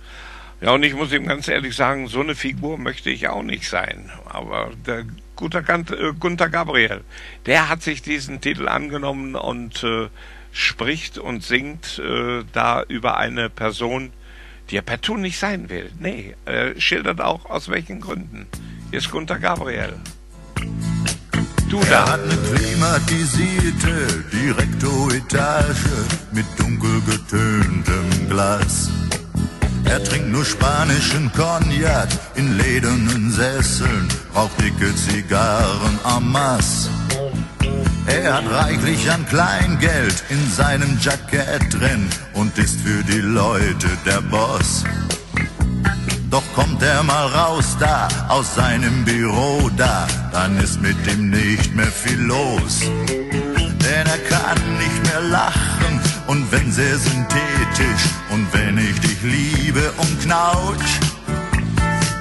Ja, und ich muss ihm ganz ehrlich sagen, so eine Figur möchte ich auch nicht sein. Aber der guter äh, Gunther Gabriel, der hat sich diesen Titel angenommen und äh, spricht und singt äh, da über eine Person, die er partout nicht sein will. Nee, er schildert auch aus welchen Gründen. Hier ist Gunther Gabriel. Du Er da. hat eine klimatisierte Direktoretage mit dunkel getöntem Glas. Er trinkt nur spanischen Cognac in ledernen Sesseln, raucht dicke Zigarren am Maß. Er hat reichlich an Kleingeld in seinem Jackett drin und ist für die Leute der Boss. Doch kommt er mal raus da, aus seinem Büro da, dann ist mit ihm nicht mehr viel los. Denn er kann nicht mehr lachen und wenn sehr synthetisch und wenn ich dich liebe und knautsch,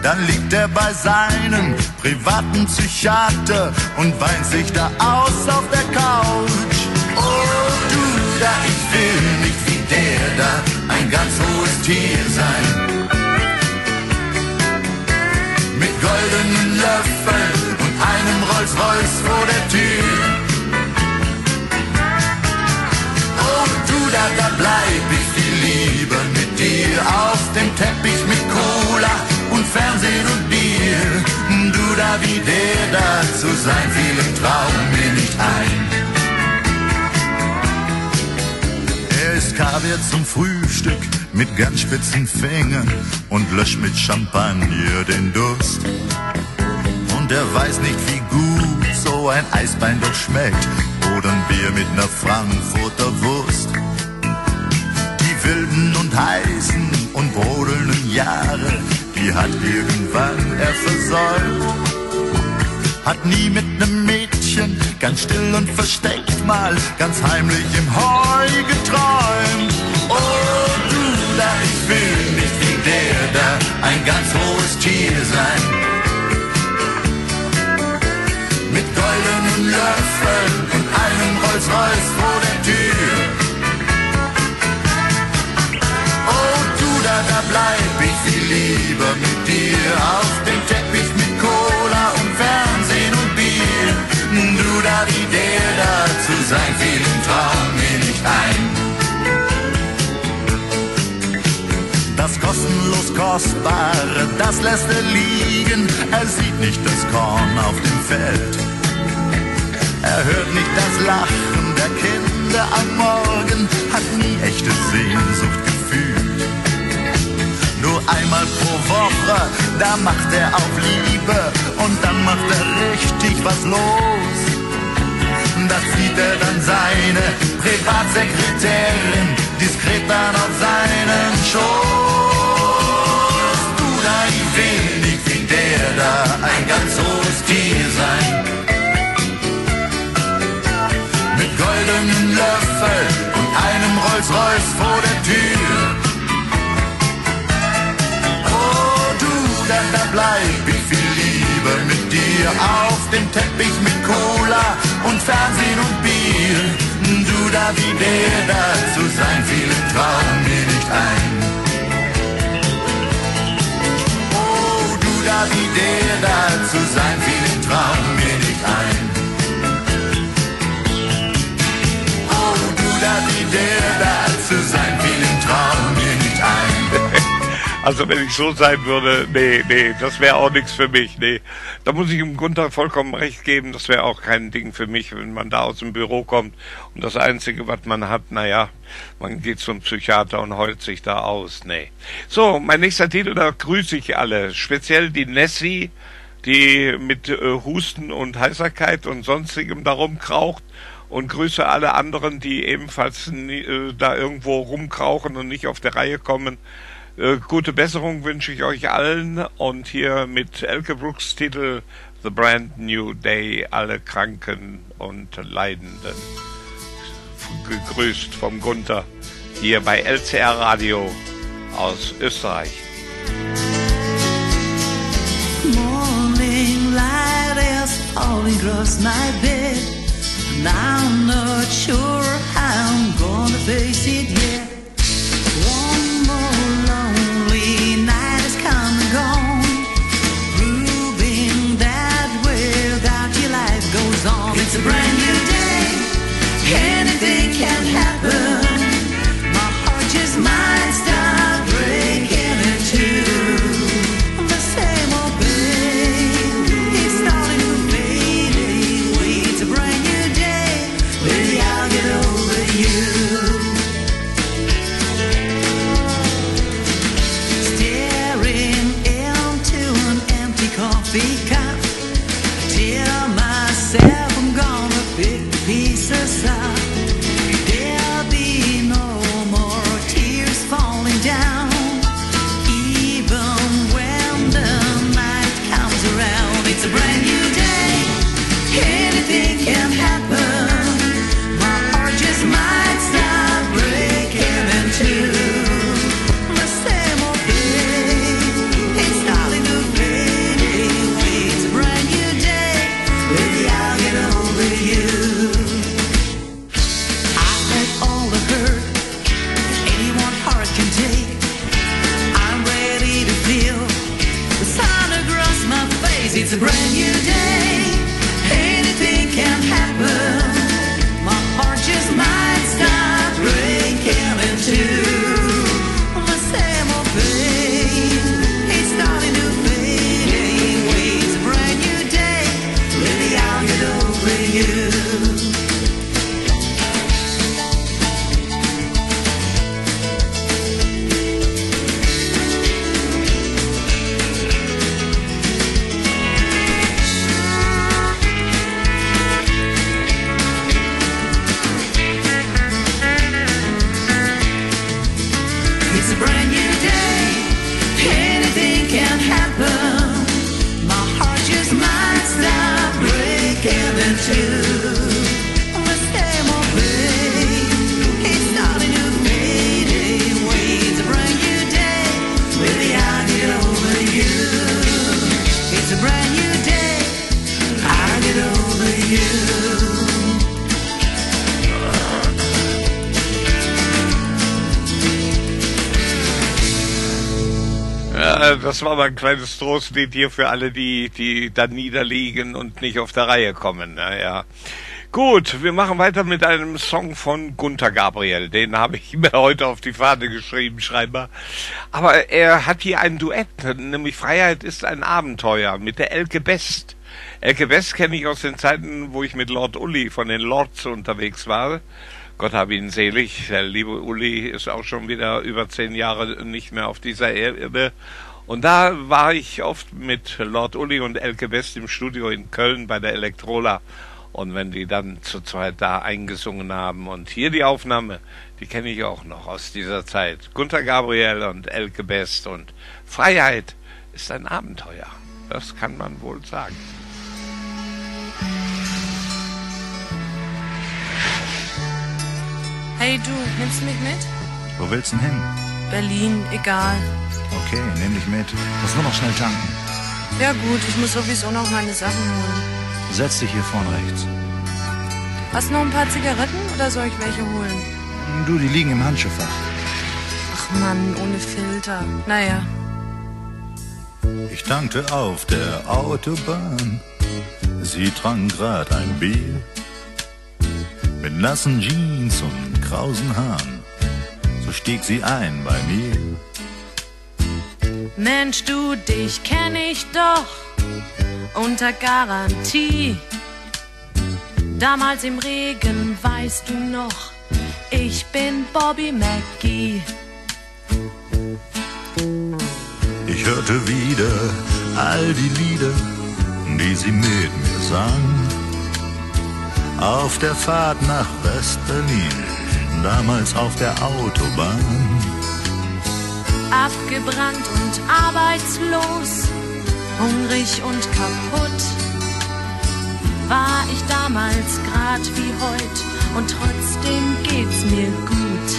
dann liegt er bei seinem privaten Psychiater und weint sich da aus auf der Couch. Oh du da, ich will nicht wie der da, ein ganz hohes Tier sein. Goldenen Löffeln und einem Rolls-Royce vor der Tür. Oh du da, da bleib ich viel lieber mit dir auf dem Teppich mit Cola und Fernsehen und Bier. Du da wie der da zu sein, fiel im Traum mir nicht ein. Er ist Kaviar zum Frühstück mit ganz spitzen Fingern und löscht mit Champagner den Durst. Und er weiß nicht, wie gut so ein Eisbein doch schmeckt oder ein Bier mit ner Frankfurter Wurst. Die wilden und heißen und brodelnden Jahre, die hat irgendwann er versäumt. Hat nie mit nem Mädchen, ganz still und versteckt mal, ganz heimlich im Heu geträumt. Oh da, ich will nicht wie der da, ein ganz hohes Tier sein. Mit goldenen Löffeln und einem Rolls-Royce vor der Tür. Oh du da, da bleib ich viel lieber mit dir auf dem Teppich mit Cola und Fernsehen und Bier. Du da wie der da zu sein, fiel kostenlos Kostbare, das lässt er liegen. Er sieht nicht das Korn auf dem Feld. Er hört nicht das Lachen der Kinder am Morgen, hat nie echte Sehnsucht gefühlt. Nur einmal pro Woche, da macht er auf Liebe und dann macht er richtig was los. Da zieht er dann seine Privatsekretärin diskret dann auf seinen Schoß. Auf dem Teppich mit Cola und Fernsehen und Bier. Du da wie der da zu sein, fiel im Traum mir nicht ein. Oh, du da wie der da zu sein, fiel im Traum mir nicht ein. Oh, du da wie der da Also wenn ich so sein würde, nee, nee, das wäre auch nichts für mich, nee. Da muss ich ihm Gunther vollkommen recht geben, das wäre auch kein Ding für mich, wenn man da aus dem Büro kommt und das Einzige, was man hat, naja, man geht zum Psychiater und heult sich da aus, nee. So, mein nächster Titel, da grüße ich alle, speziell die Nessie, die mit äh, Husten und Heiserkeit und sonstigem darum kraucht und grüße alle anderen, die ebenfalls äh, da irgendwo rumkrauchen und nicht auf der Reihe kommen. Äh, gute Besserung wünsche ich euch allen und hier mit Elke Brooks Titel The Brand New Day alle Kranken und Leidenden. Gegrüßt vom Gunther hier bei LCR Radio aus Österreich. Morning light is falling across my bed. And I'm not sure how I'm gonna face it yet. Das war mal ein kleines Trostlied hier für alle, die, die da niederliegen und nicht auf der Reihe kommen. Naja. Gut, wir machen weiter mit einem Song von Gunther Gabriel. Den habe ich mir heute auf die Fahne geschrieben, scheinbar. Aber er hat hier ein Duett, nämlich Freiheit ist ein Abenteuer mit der Elke Best. Elke Best kenne ich aus den Zeiten, wo ich mit Lord Uli von den Lords unterwegs war. Gott hab ihn selig. Der liebe Uli ist auch schon wieder über zehn Jahre nicht mehr auf dieser Erde. Und da war ich oft mit Lord Uli und Elke Best im Studio in Köln bei der Elektrola. Und wenn die dann zu zweit da eingesungen haben und hier die Aufnahme, die kenne ich auch noch aus dieser Zeit. Gunther Gabriel und Elke Best und Freiheit ist ein Abenteuer. Das kann man wohl sagen. Hey du, nimmst du mich mit? Wo willst du denn hin? Berlin, egal. Okay, nehm dich mit. Muss nur noch schnell tanken. Ja gut, ich muss sowieso noch meine Sachen holen. Setz dich hier vorne rechts. Hast du noch ein paar Zigaretten oder soll ich welche holen? Du, die liegen im Handschuhfach. Ach Mann, ohne Filter. Naja. Ich tankte auf der Autobahn. Sie trank grad ein Bier. Mit nassen Jeans und krausen Haaren. So stieg sie ein bei mir. Mensch, du, dich kenn ich doch. Unter Garantie. Damals im Regen, weißt du noch, ich bin Bobby McGee. Ich hörte wieder all die Lieder, die sie mit mir sang. Auf der Fahrt nach West-Berlin, damals auf der Autobahn. Abgebrannt und arbeitslos, hungrig und kaputt. War ich damals grad wie heut und trotzdem geht's mir gut.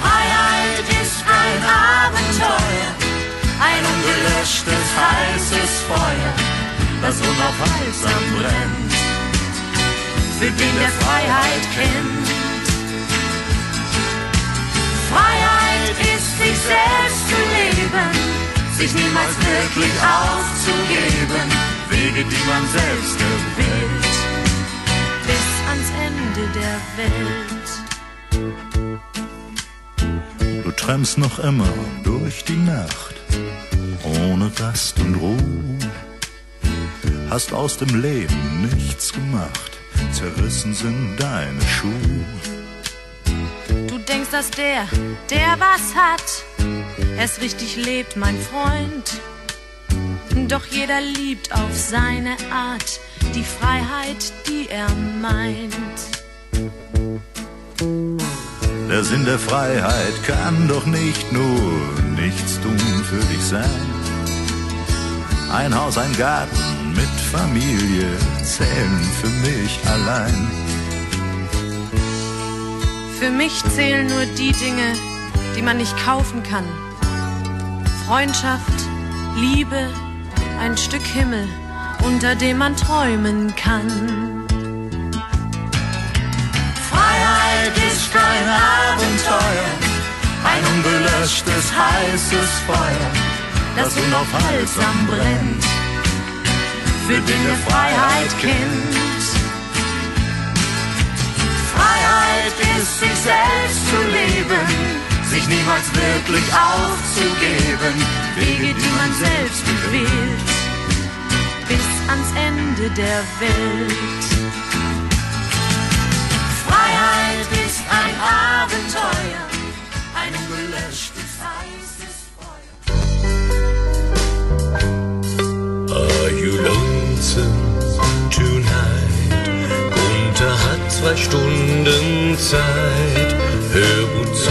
Freiheit ist ein Abenteuer, ein ungelöschtes heißes Feuer, das unaufhaltsam brennt. Für den der Freiheit kennt. Freiheit ist sich selbst zu leben, sich niemals wirklich aufzugeben, Wege, die man selbst gewählt. Bis ans Ende der Welt. Du träumst noch immer durch die Nacht, ohne Rast und Ruhe. Hast aus dem Leben nichts gemacht, zerrissen sind deine Schuhe. Dass der, der was hat, es richtig lebt, mein Freund. Doch jeder liebt auf seine Art die Freiheit, die er meint. Der Sinn der Freiheit kann doch nicht nur nichts tun für dich sein. Ein Haus, ein Garten mit Familie zählen für mich allein. Für mich zählen nur die Dinge, die man nicht kaufen kann. Freundschaft, Liebe, ein Stück Himmel, unter dem man träumen kann. Freiheit ist ein Abenteuer, ein ungelöschtes heißes Feuer, das unaufhaltsam brennt. Für den der Freiheit kennt. Freiheit ist sich selbst zu leben, sich niemals wirklich aufzugeben, Wege, die man selbst gewählt. Bis ans Ende der Welt. Freiheit ist ein Abenteuer, ein ungelöschtes heißes Are you lonesome tonight? Gunther hat zwei Stunden Zeit, hör gut zu.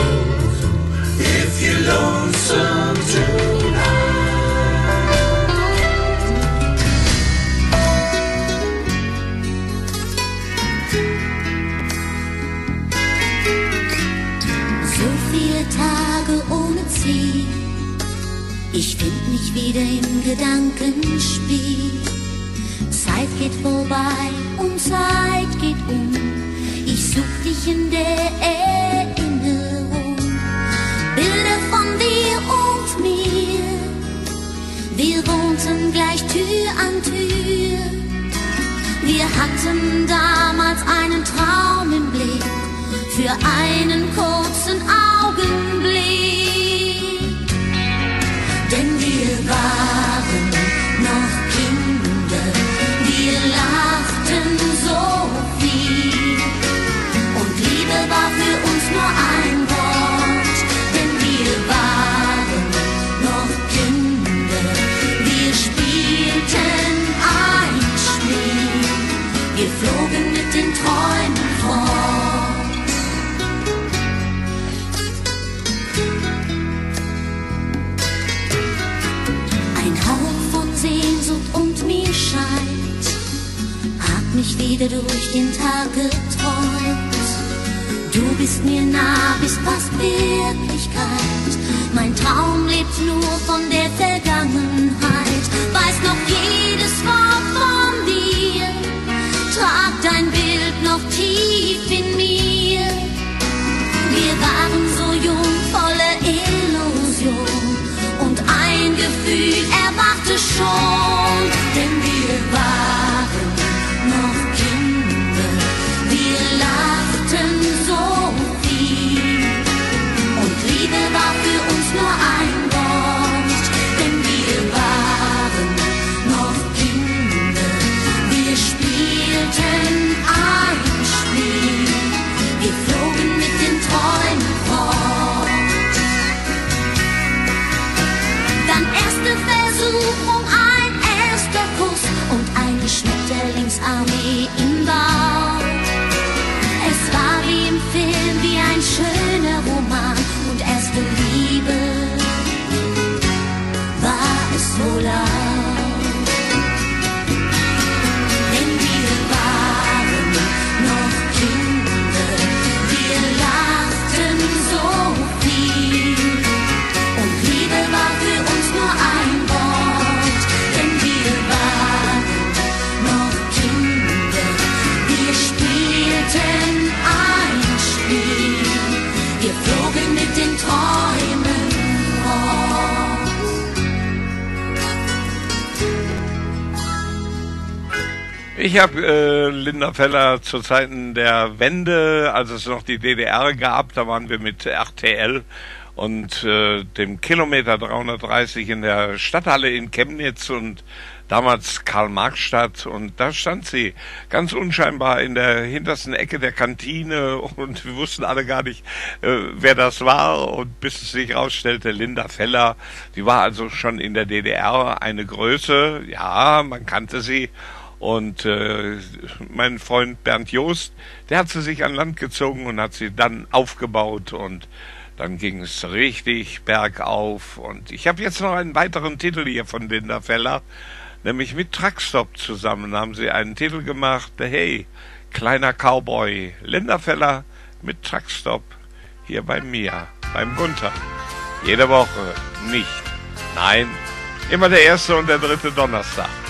If you're lonesome tonight. So viele Tage ohne Ziel, ich find mich wieder im Gedankenspiel. Zeit geht vorbei und Zeit geht um. Such dich in der Erinnerung. Bilder von dir und mir. Wir wohnten gleich Tür an Tür. Wir hatten damals einen Traum im Blick für einen kurzen Augenblick. Denn wir waren wieder durch den Tag geträumt. Du bist mir nah, bist fast Wirklichkeit. Mein Traum lebt nur von der Vergangenheit. Weiß noch jedes Wort von dir. Trag dein Bild noch tief in mir. Wir waren so jung, voller Illusion. Und ein Gefühl erwachte schon. Äh, Linda Feller zu Zeiten der Wende, als es noch die DDR gab, da waren wir mit RTL und äh, dem Kilometer 330 in der Stadthalle in Chemnitz und damals Karl-Marx-Stadt. Und da stand sie ganz unscheinbar in der hintersten Ecke der Kantine und wir wussten alle gar nicht, äh, wer das war. Und bis es sich herausstellte, Linda Feller, die war also schon in der DDR eine Größe, ja, man kannte sie und äh, mein Freund Bernd Joost, der hat sie sich an Land gezogen und hat sie dann aufgebaut und dann ging es richtig bergauf. Und ich habe jetzt noch einen weiteren Titel hier von Linda Feller, nämlich mit Truckstop zusammen haben sie einen Titel gemacht, Hey, kleiner Cowboy. Linda Feller mit Truckstop hier bei mir, beim Gunther. Jede Woche nicht. Nein, immer der erste und der dritte Donnerstag.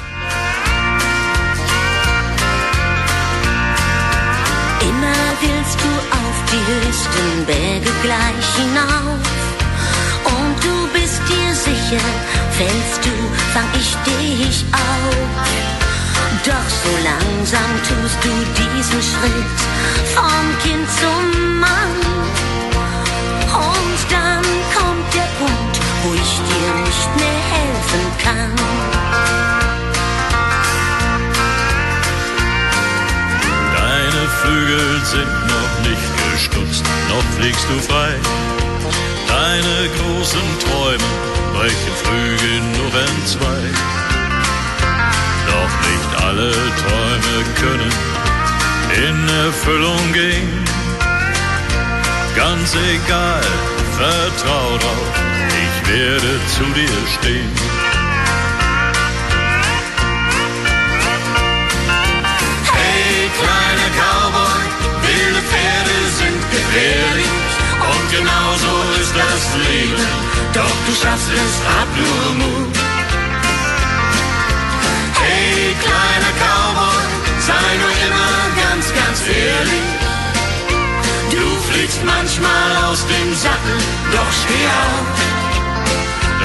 Immer willst du auf die höchsten Berge gleich hinauf. Und du bist dir sicher, fällst du, fang ich dich auf. Doch so langsam tust du diesen Schritt vom Kind zum Mann. Und dann kommt der Punkt, wo ich dir nicht mehr helfen kann. Flügel sind noch nicht gestutzt, noch fliegst du frei. Deine großen Träume brechen früh genug entzwei. Doch nicht alle Träume können in Erfüllung gehen. Ganz egal, vertrau drauf, ich werde zu dir stehen. Doch du schaffst es, hab nur Mut. Hey, kleiner Cowboy, sei nur immer ganz, ganz ehrlich. Du fliegst manchmal aus dem Sattel, doch steh auf,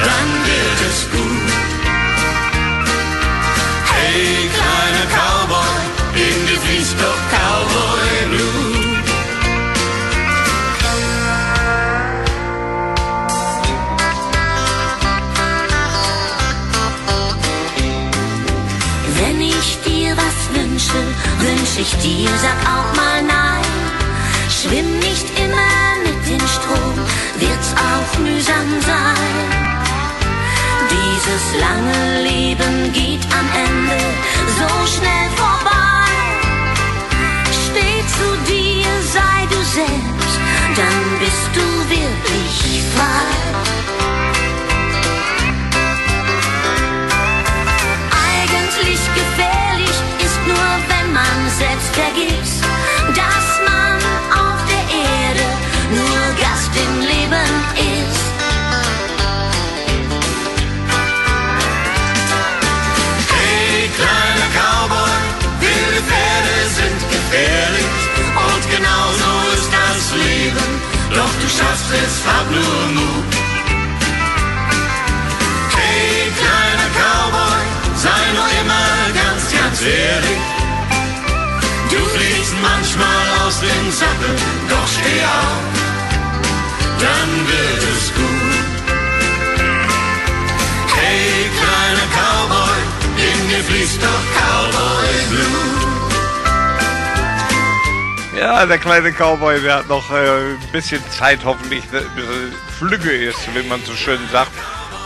dann wird es gut. Hey, kleiner Cowboy, in dir fließt doch wünsch ich dir, sag auch mal nein. Schwimm nicht immer mit dem Strom, wird's auch mühsam sein. Dieses lange Leben geht am Ende so schnell vorbei. Steh zu dir, sei du selbst, dann bist du wirklich frei. Es, hab nur Mut. Hey, kleiner Cowboy, sei nur immer ganz, ganz ehrlich. Du fliegst manchmal aus dem Sattel, doch steh auf, dann wird es gut. Hey, kleiner Cowboy, in dir fließt doch Cowboy Blut. Ja, der kleine Cowboy, der hat noch äh, ein bisschen Zeit, hoffentlich, bis er flügge ist, wie man so schön sagt.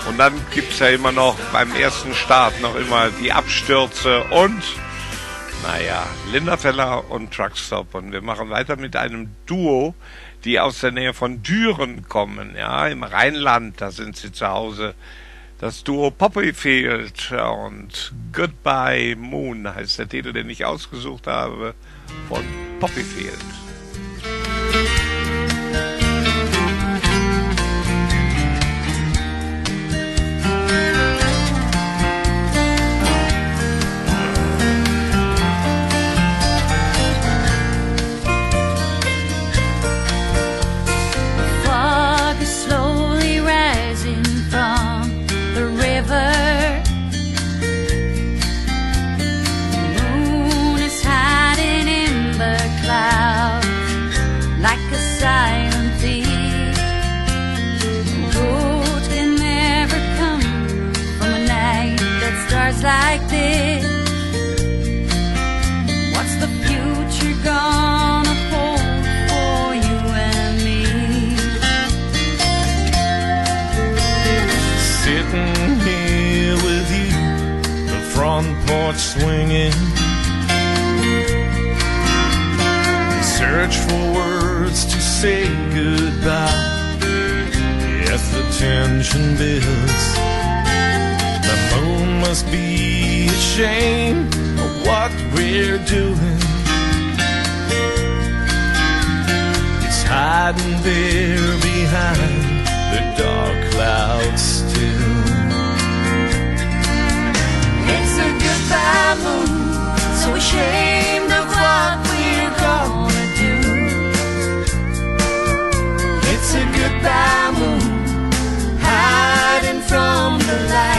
Und dann gibt's ja immer noch beim ersten Start noch immer die Abstürze und, naja, Linderfeller und Truckstop. Und wir machen weiter mit einem Duo, die aus der Nähe von Düren kommen, ja, im Rheinland, da sind sie zu Hause. Das Duo Poppyfield und Goodbye Moon heißt der Titel, den ich ausgesucht habe, von Poppyfield. Porch swinging. We search for words to say goodbye. Yes, the tension builds. The moon must be ashamed of what we're doing. It's hiding there behind the dark clouds moon, so ashamed of what we're gonna do. It's a goodbye moon, hiding from the lights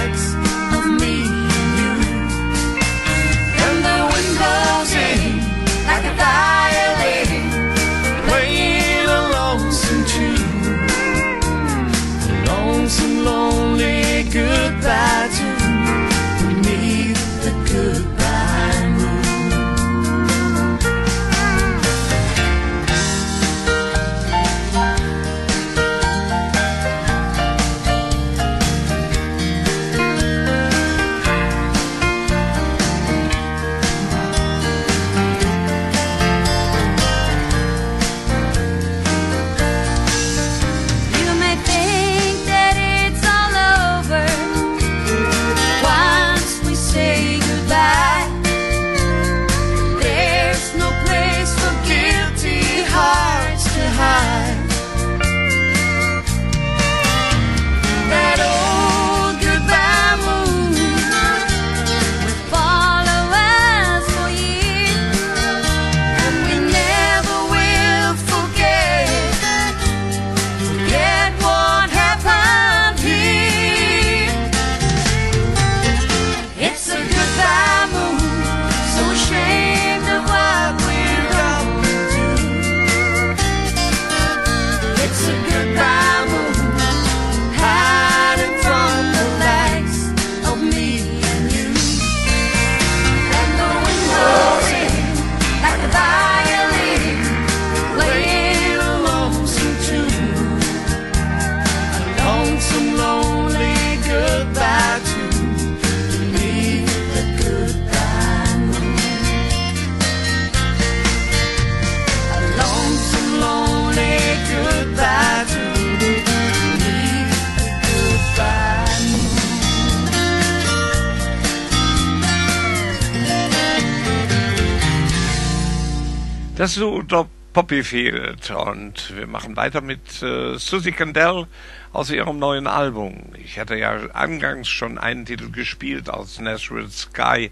Das ist Udo Poppyfield und wir machen weiter mit äh, Susie Candell aus ihrem neuen Album. Ich hatte ja angangs schon einen Titel gespielt aus Nashville Sky,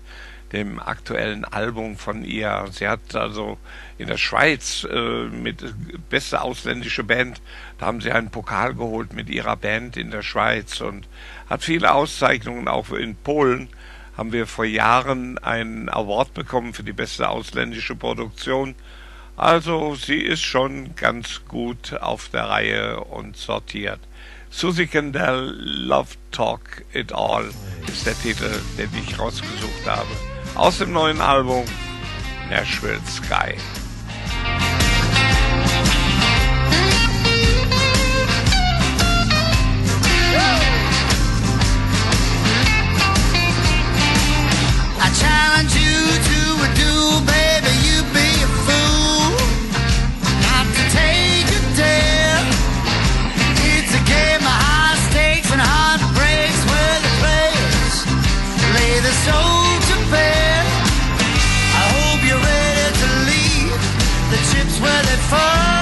dem aktuellen Album von ihr. Sie hat also in der Schweiz äh, mit beste ausländische Band, da haben sie einen Pokal geholt mit ihrer Band in der Schweiz und hat viele Auszeichnungen auch in Polen haben wir vor Jahren einen Award bekommen für die beste ausländische Produktion. Also sie ist schon ganz gut auf der Reihe und sortiert. Susie Kendall, Love Talk It All ist der Titel, den ich rausgesucht habe. Aus dem neuen Album Nashville Sky. I challenge you to a duel, baby. I hope you're ready to leave the chips where they fall.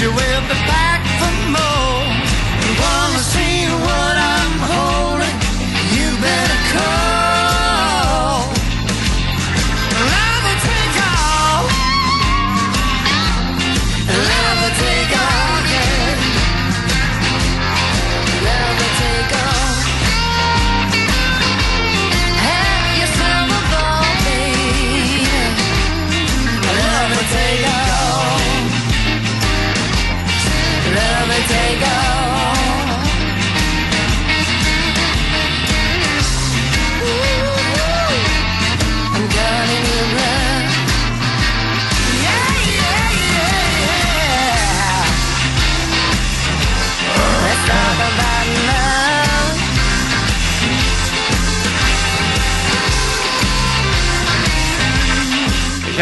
You will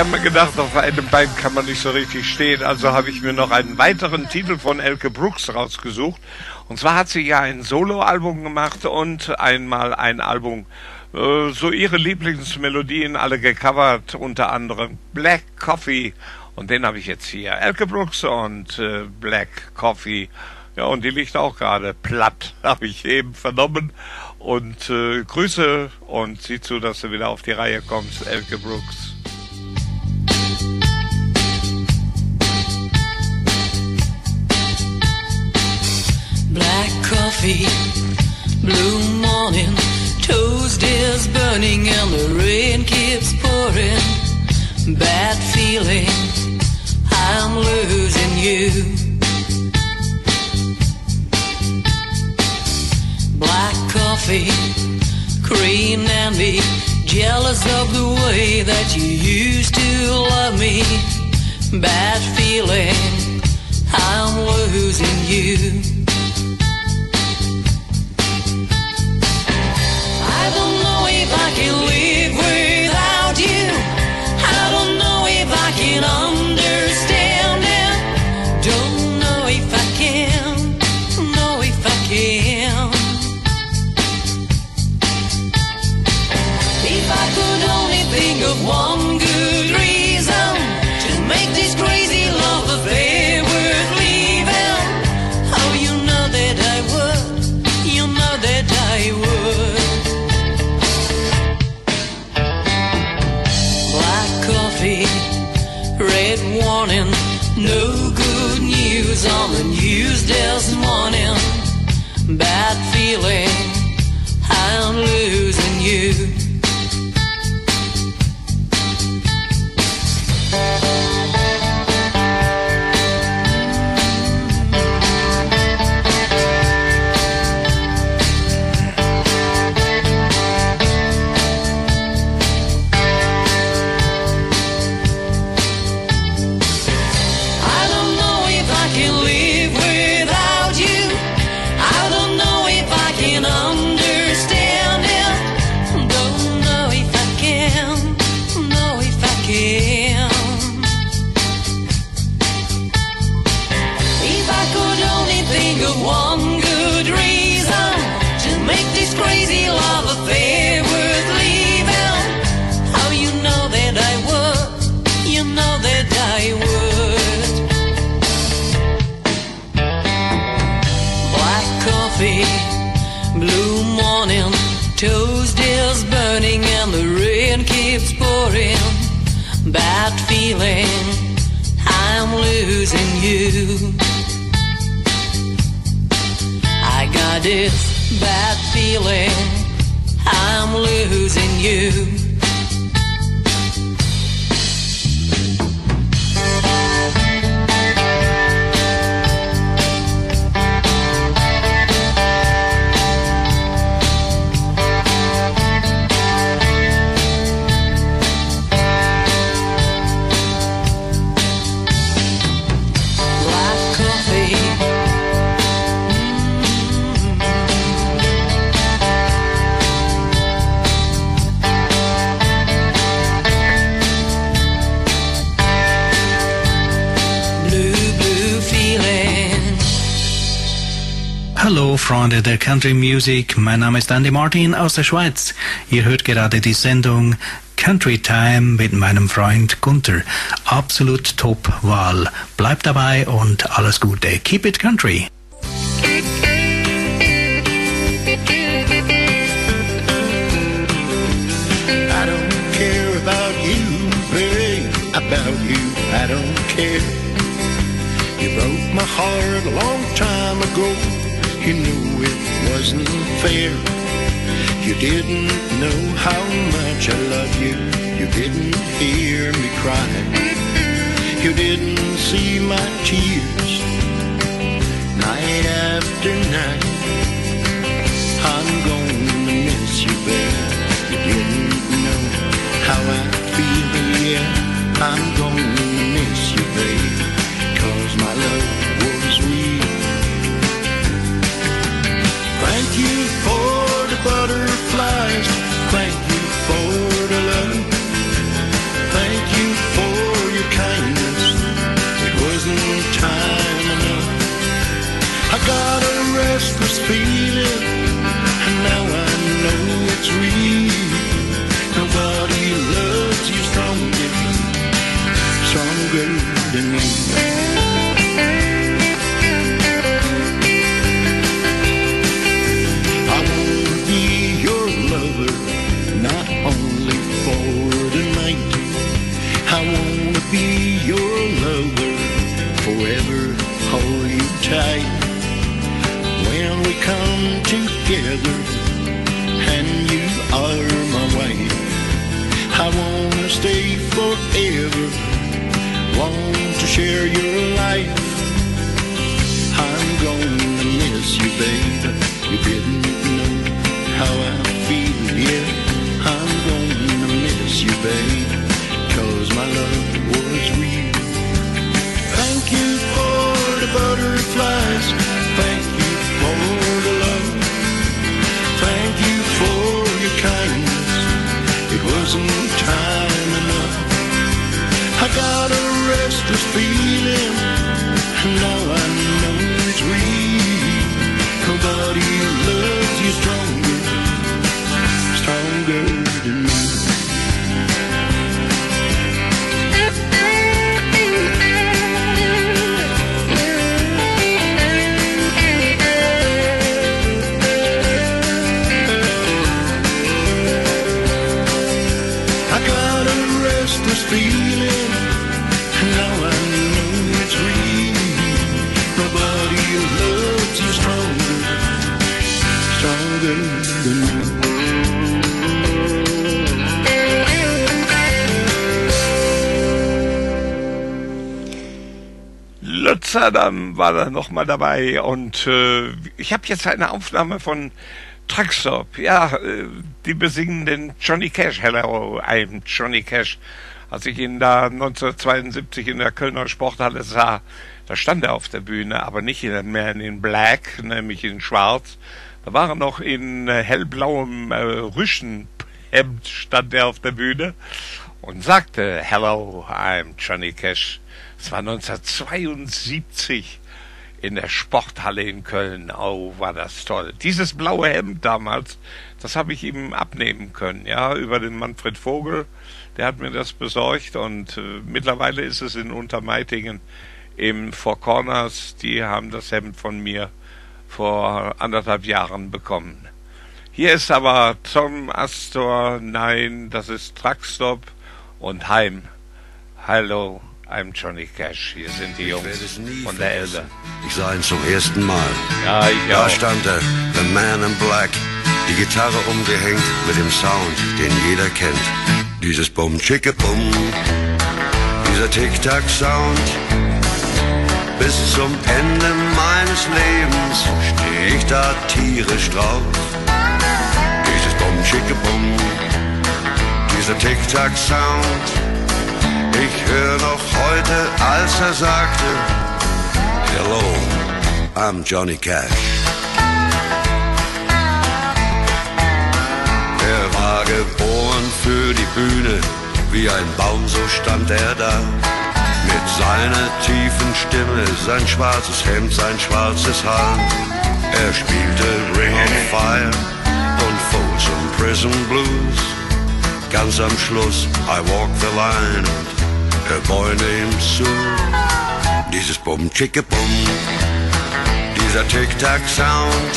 habe mir gedacht, auf einem Bein kann man nicht so richtig stehen, also habe ich mir noch einen weiteren Titel von Elke Brooks rausgesucht. Und zwar hat sie ja ein Soloalbum gemacht und einmal ein Album, äh, so ihre Lieblingsmelodien alle gecovert, unter anderem Black Coffee. Und den habe ich jetzt hier. Elke Brooks und äh, Black Coffee. Ja, und die liegt auch gerade platt, [LAUGHS] habe ich eben vernommen. Und äh, Grüße und sieh zu, dass du wieder auf die Reihe kommst, Elke Brooks. Black coffee, blue morning, toast is burning and the rain keeps pouring. Bad feeling, I'm losing you. Black coffee, cream and me, jealous of the way that you used to love me. Bad feeling, I'm losing you. I don't know bad feeling. Freunde der Country Music. Mein Name ist Andy Martin aus der Schweiz. Ihr hört gerade die Sendung Country Time mit meinem Freund Gunther. Absolut Top-Wahl. Bleibt dabei und alles Gute. Keep it Country. I don't care about you, babe, about you, I don't care. You broke my heart a long time ago. You knew it wasn't fair. You didn't know how much I love you. You didn't hear me cry. You didn't see my tears night after night. I'm gonna miss you, babe. You didn't know how I feel. Yeah, I'm together and you are my wife. I wanna stay forever, want to share your war da nochmal dabei und äh, ich habe jetzt eine Aufnahme von Truckstop. Ja, äh, die besingen den Johnny Cash. Hello, I'm Johnny Cash. Als ich ihn da 1972 in der Kölner Sporthalle sah, da stand er auf der Bühne, aber nicht in, mehr in Black, nämlich in Schwarz. Da war er noch in äh, hellblauem äh, Rüschenhemd, stand er auf der Bühne und sagte, Hello, I'm Johnny Cash. Es war 1972 in der Sporthalle in Köln. Oh, war das toll. Dieses blaue Hemd damals, das habe ich ihm abnehmen können, ja, über den Manfred Vogel. Der hat mir das besorgt und äh, mittlerweile ist es in Untermeitingen im Four Corners. Die haben das Hemd von mir vor anderthalb Jahren bekommen. Hier ist aber Tom Astor, nein, das ist Truckstop und Heim. Hallo, I'm Johnny Cash. Hier sind die Jungs von der Elbe. Ich sah ihn zum ersten Mal. Ja, ich Da auch. stand er, The Man in Black, die Gitarre umgehängt mit dem Sound, den jeder kennt. Dieses Bum Chicke Bum, dieser Tic-Tac-Sound. Bis zum Ende meines Lebens steh ich da tierisch drauf. Dieses Bum Chicke Bum, dieser Tic-Tac-Sound. Ich höre noch heute, als er sagte, Hello, I'm Johnny Cash. Er war geboren für die Bühne, wie ein Baum, so stand er da. Mit seiner tiefen Stimme, sein schwarzes Hemd, sein schwarzes Haar. Er spielte Ring of Fire und Folsom Prison Blues. Ganz am Schluss, I Walk the Line der Boy named Sue. Dieses Bum, Chicke Bum, dieser Tic-Tac-Sound.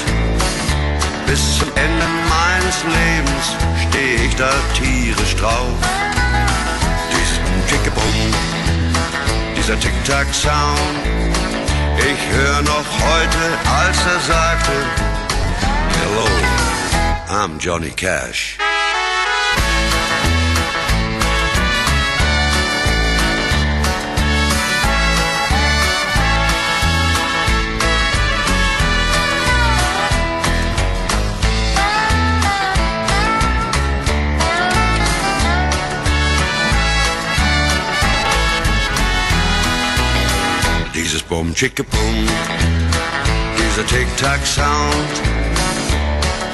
Bis zum Ende meines Lebens steh ich da tierisch drauf. Dieses Bum, Chicke Bum, dieser Tic-Tac-Sound. Ich hör noch heute, als er sagte, Hello, I'm Johnny Cash. Dieses Bum, Chicke Bum, dieser Tic-Tac-Sound.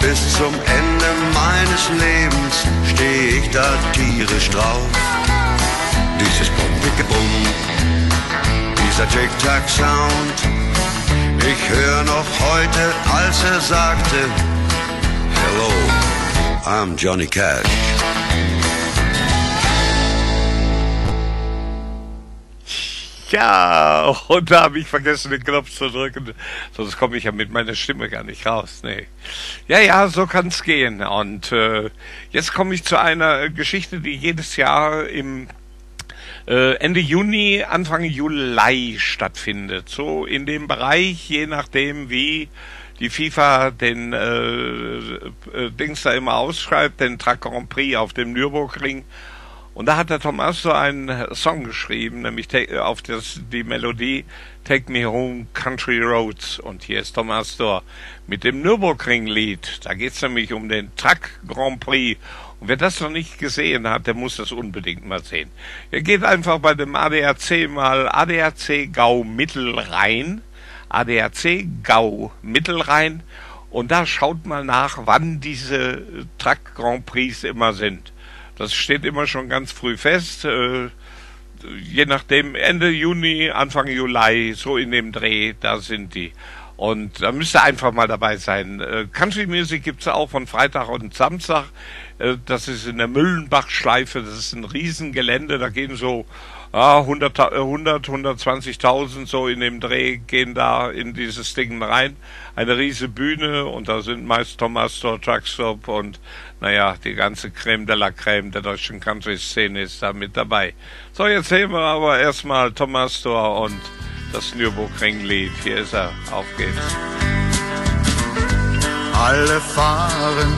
Bis zum Ende meines Lebens steh ich da tierisch drauf. Dieses Bum, Chicke Bum, dieser Tic-Tac-Sound. Ich hör noch heute, als er sagte, Hello, I'm Johnny Cash. Ja, [LAUGHS] und da habe ich vergessen, den Knopf zu drücken. Sonst komme ich ja mit meiner Stimme gar nicht raus. Nee. Ja, ja, so kann's gehen. Und äh, jetzt komme ich zu einer Geschichte, die jedes Jahr im äh, Ende Juni, Anfang Juli stattfindet. So in dem Bereich, je nachdem wie die FIFA den äh, äh, Dings da immer ausschreibt, den Truck Grand Prix auf dem Nürburgring. Und da hat der Thomas so einen Song geschrieben, nämlich ta- auf das, die Melodie Take Me Home Country Roads. Und hier ist Thomas Dor mit dem Nürburgring-Lied. Da geht's nämlich um den Truck Grand Prix. Und wer das noch nicht gesehen hat, der muss das unbedingt mal sehen. Ihr geht einfach bei dem ADAC mal ADAC Gau Mittelrhein. ADAC Gau Mittelrhein. Und da schaut mal nach, wann diese Truck Grand Prix immer sind. Das steht immer schon ganz früh fest. Äh, je nachdem, Ende Juni, Anfang Juli, so in dem Dreh, da sind die. Und da müsst ihr einfach mal dabei sein. Äh, Country Music gibt's auch von Freitag und Samstag. Äh, das ist in der Müllenbach-Schleife. Das ist ein Riesengelände. Da gehen so ah, 100, 100 120.000 so in dem Dreh gehen da in dieses Ding rein. Eine riese Bühne und da sind meist Thomas Store, Truckstop und naja, die ganze Creme de la Creme der deutschen Country-Szene ist da mit dabei. So, jetzt sehen wir aber erstmal Thomas Store und das Nürburgring-Lied. Hier ist er. Auf geht's. Alle fahren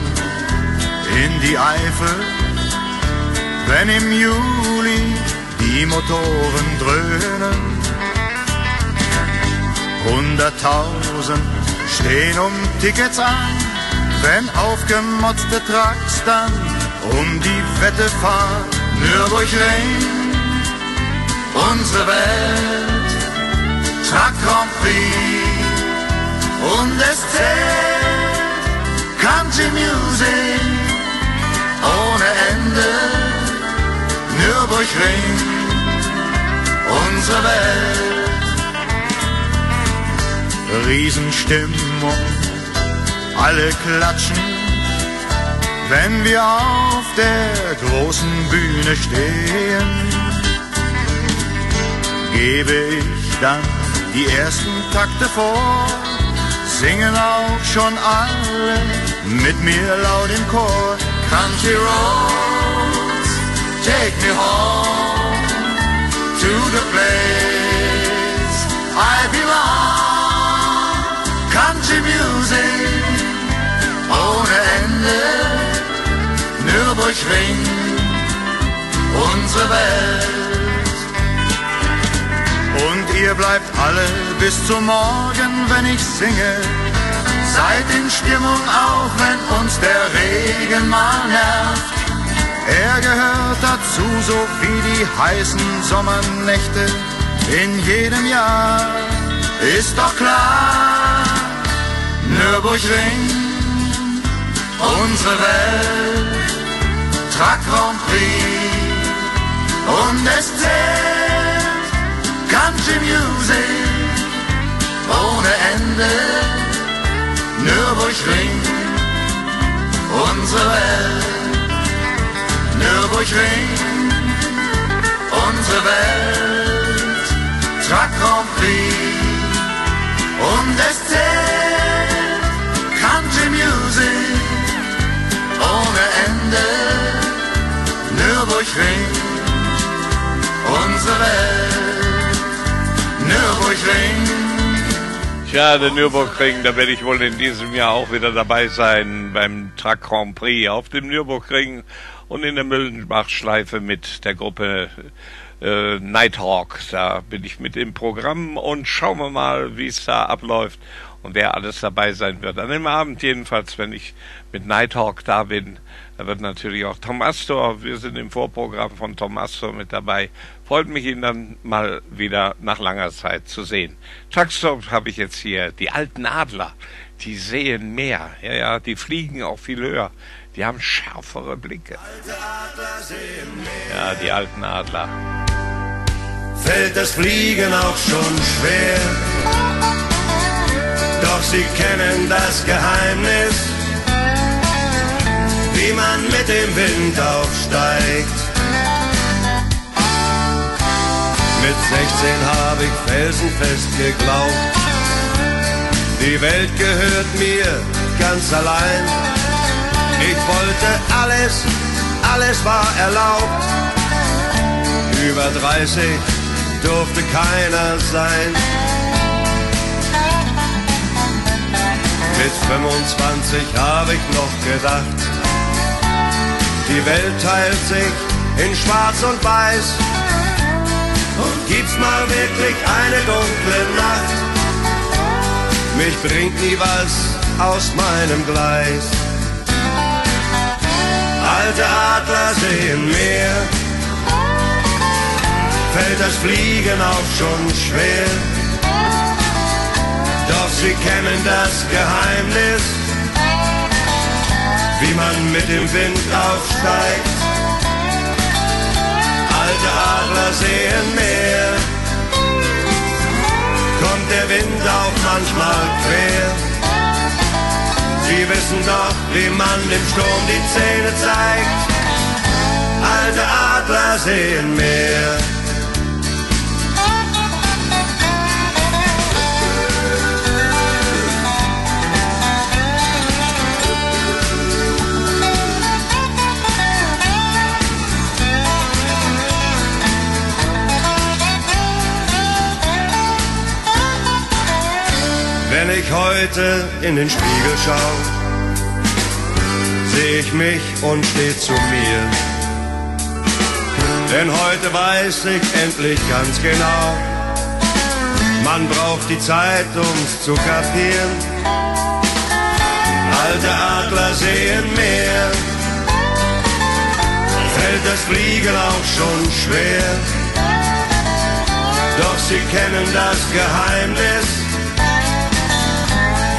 in die Eifel, wenn im Juli die Motoren dröhnen. hunderttausend stehen um Tickets an, wenn aufgemotzte Trucks dann um die Wette fahren. Nürburgring, unsere Welt, Truck Grand Prix und es zählt Country Music ohne Ende. Nürburgring, unsere Welt. Riesenstimmung, alle klatschen, wenn wir auf der großen Bühne stehen. Gebe ich dann die ersten Takte vor, singen auch schon alle mit mir laut im Chor. Country roads, take me home the place I belong. Country music ohne Ende, Nürburgring, unsere Welt. Und ihr bleibt alle bis zum Morgen, wenn ich singe. Seid in Stimmung, auch wenn uns der Regen mal nervt. Er gehört dazu, so wie die heißen Sommernächte in jedem Jahr. Ist doch klar, Nürburgring, unsere Welt, Truck Grand Prix und es zählt Country Music ohne Ende. Nürburgring, unsere Welt. Nürburgring, unsere Welt. Truck Grand Prix und es zählt Country Music ohne Ende. Nürburgring, unsere Welt. Nürburgring. Tja, der Nürburgring, da werde ich wohl in diesem Jahr auch wieder dabei sein beim Truck Grand Prix auf dem Nürburgring und in der Müllenbach-Schleife mit der Gruppe äh, Nighthawk. Da bin ich mit im Programm und schauen wir mal, wie es da abläuft und wer alles dabei sein wird. An dem Abend jedenfalls, wenn ich mit Nighthawk da bin, da wird natürlich auch Tom Astor, wir sind im Vorprogramm von Tom Astor mit dabei. Freut mich, ihn dann mal wieder nach langer Zeit zu sehen. Truckstop habe ich jetzt hier. Die alten Adler, die sehen mehr. Ja, ja, die fliegen auch viel höher. Die haben schärfere Blicke. Ja, die alten Adler. fällt das Fliegen auch schon schwer. Doch sie kennen das Geheimnis, wie man mit dem Wind aufsteigt. Mit 16 habe ich felsenfest geglaubt, die Welt gehört mir ganz allein. Ich wollte alles, alles war erlaubt. Über 30 durfte keiner sein. Mit 25 habe ich noch gedacht, die Welt teilt sich in Schwarz und Weiß. Und gibt's mal wirklich eine dunkle Nacht, mich bringt nie was aus meinem Gleis. Alte Adler sehen mehr, fällt das Fliegen auch schon schwer. Doch sie kennen das Geheimnis, wie man mit dem Wind aufsteigt. Alte Adler sehen mehr, kommt der Wind auch manchmal quer. Sie wissen doch, wie man dem Sturm die Zähne zeigt. Alte Adler sehen mehr. Wenn ich heute in den Spiegel schau, sehe ich mich und steh zu mir. Denn heute weiß ich endlich ganz genau, Man braucht die Zeit, um's zu kapieren. Alte Adler sehen mehr. Fällt das Fliegen auch schon schwer. Doch sie kennen das Geheimnis,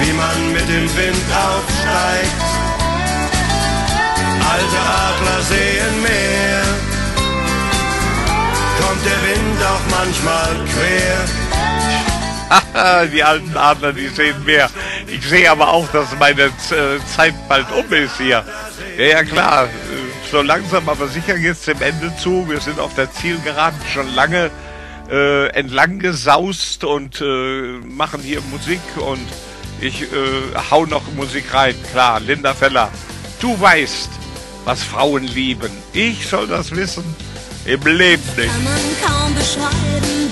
wie man mit dem Wind aufsteigt. Alte Adler sehen mehr. Kommt der Wind auch manchmal quer. [LAUGHS] die alten Adler, die sehen mehr. Ich sehe aber auch, dass meine äh, Zeit bald um ist hier. Ja, ja, klar. So langsam, aber sicher geht's dem Ende zu. Wir sind auf der Zielgeraden schon lange äh, entlang gesaust und äh, machen hier Musik und ich äh, hau noch Musik rein. Klar, Linda Feller. Du weißt, was Frauen lieben. Ich soll das wissen. Im Leben nicht. Kann man kaum beschreiben,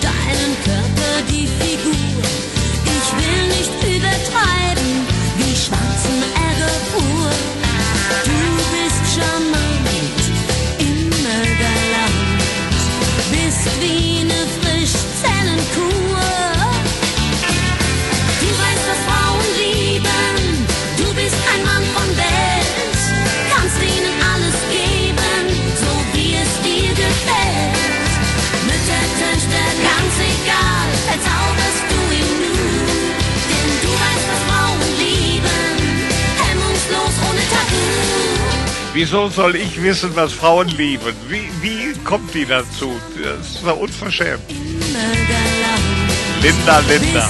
Wieso soll ich wissen, was Frauen lieben? Wie, wie kommt die dazu? Das ist doch unverschämt. Linda, Linda.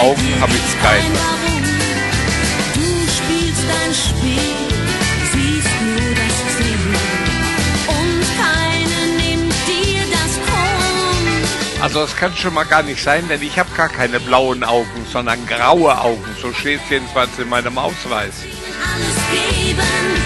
Augen habe ich keine. Warum? Du spielst dein Spiel, siehst nur das Ziel. Und keine nimmt dir das krumm. Also das kann schon mal gar nicht sein, denn ich habe gar keine blauen Augen, sondern graue Augen. So steht es jedenfalls in meinem Ausweis. alles geben,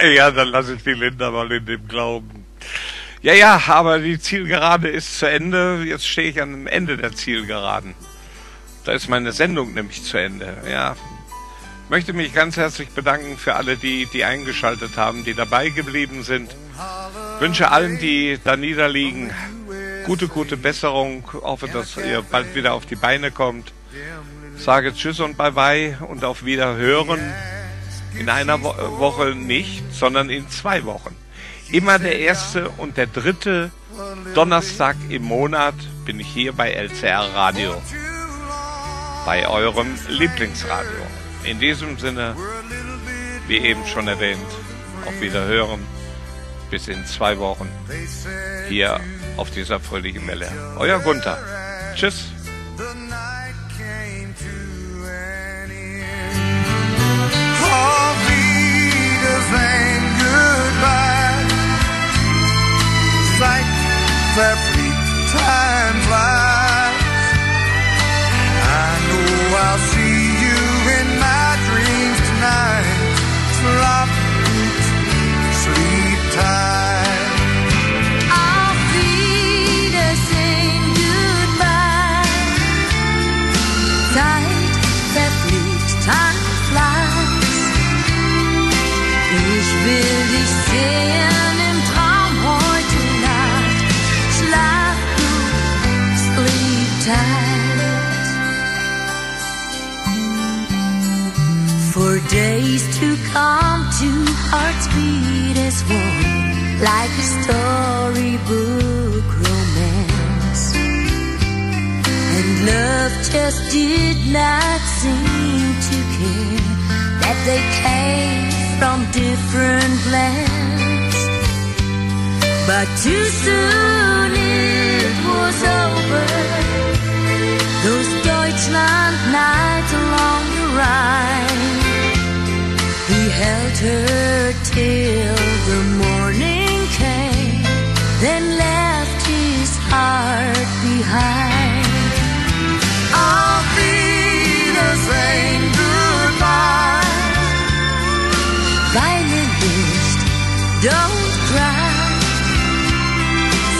[LAUGHS] Ja, dann lasse ich die Linda mal in dem Glauben. Ja, ja, aber die Zielgerade ist zu Ende. Jetzt stehe ich dem Ende der Zielgeraden. Da ist meine Sendung nämlich zu Ende. Ja. Ich möchte mich ganz herzlich bedanken für alle, die, die eingeschaltet haben, die dabei geblieben sind. Wünsche allen, die da niederliegen, gute, gute Besserung. Hoffe, dass ihr bald wieder auf die Beine kommt. Sage Tschüss und Bye-bye und auf Wiederhören. In einer Wo Woche nicht, sondern in zwei Wochen. Immer der erste und der dritte Donnerstag im Monat bin ich hier bei LCR Radio. Bei eurem Lieblingsradio. In diesem Sinne, wie eben schon erwähnt, auf Wiederhören bis in zwei Wochen hier auf dieser fröhlichen Welle. Euer Gunther. Tschüss. Verfliegt, time flies. Days to come, two hearts beat as one, like a storybook romance. And love just did not seem to care that they came from different lands. But too soon it was over. Those Deutschland nights along the Rhine. He held her till the morning came, then left his heart behind. Auf Wiedersehen, goodbye. Weine nicht, don't cry.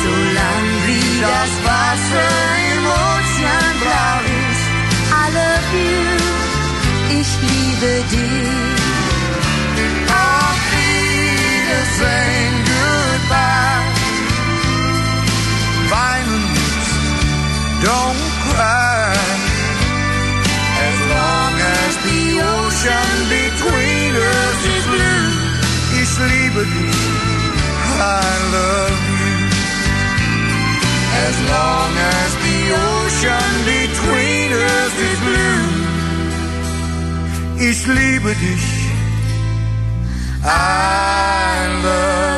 Solang wie das Wasser im Ozean blau ist, I love you, ich liebe dich. Ich I love you. As long as the ocean between us is blue, ich liebe dich, I love.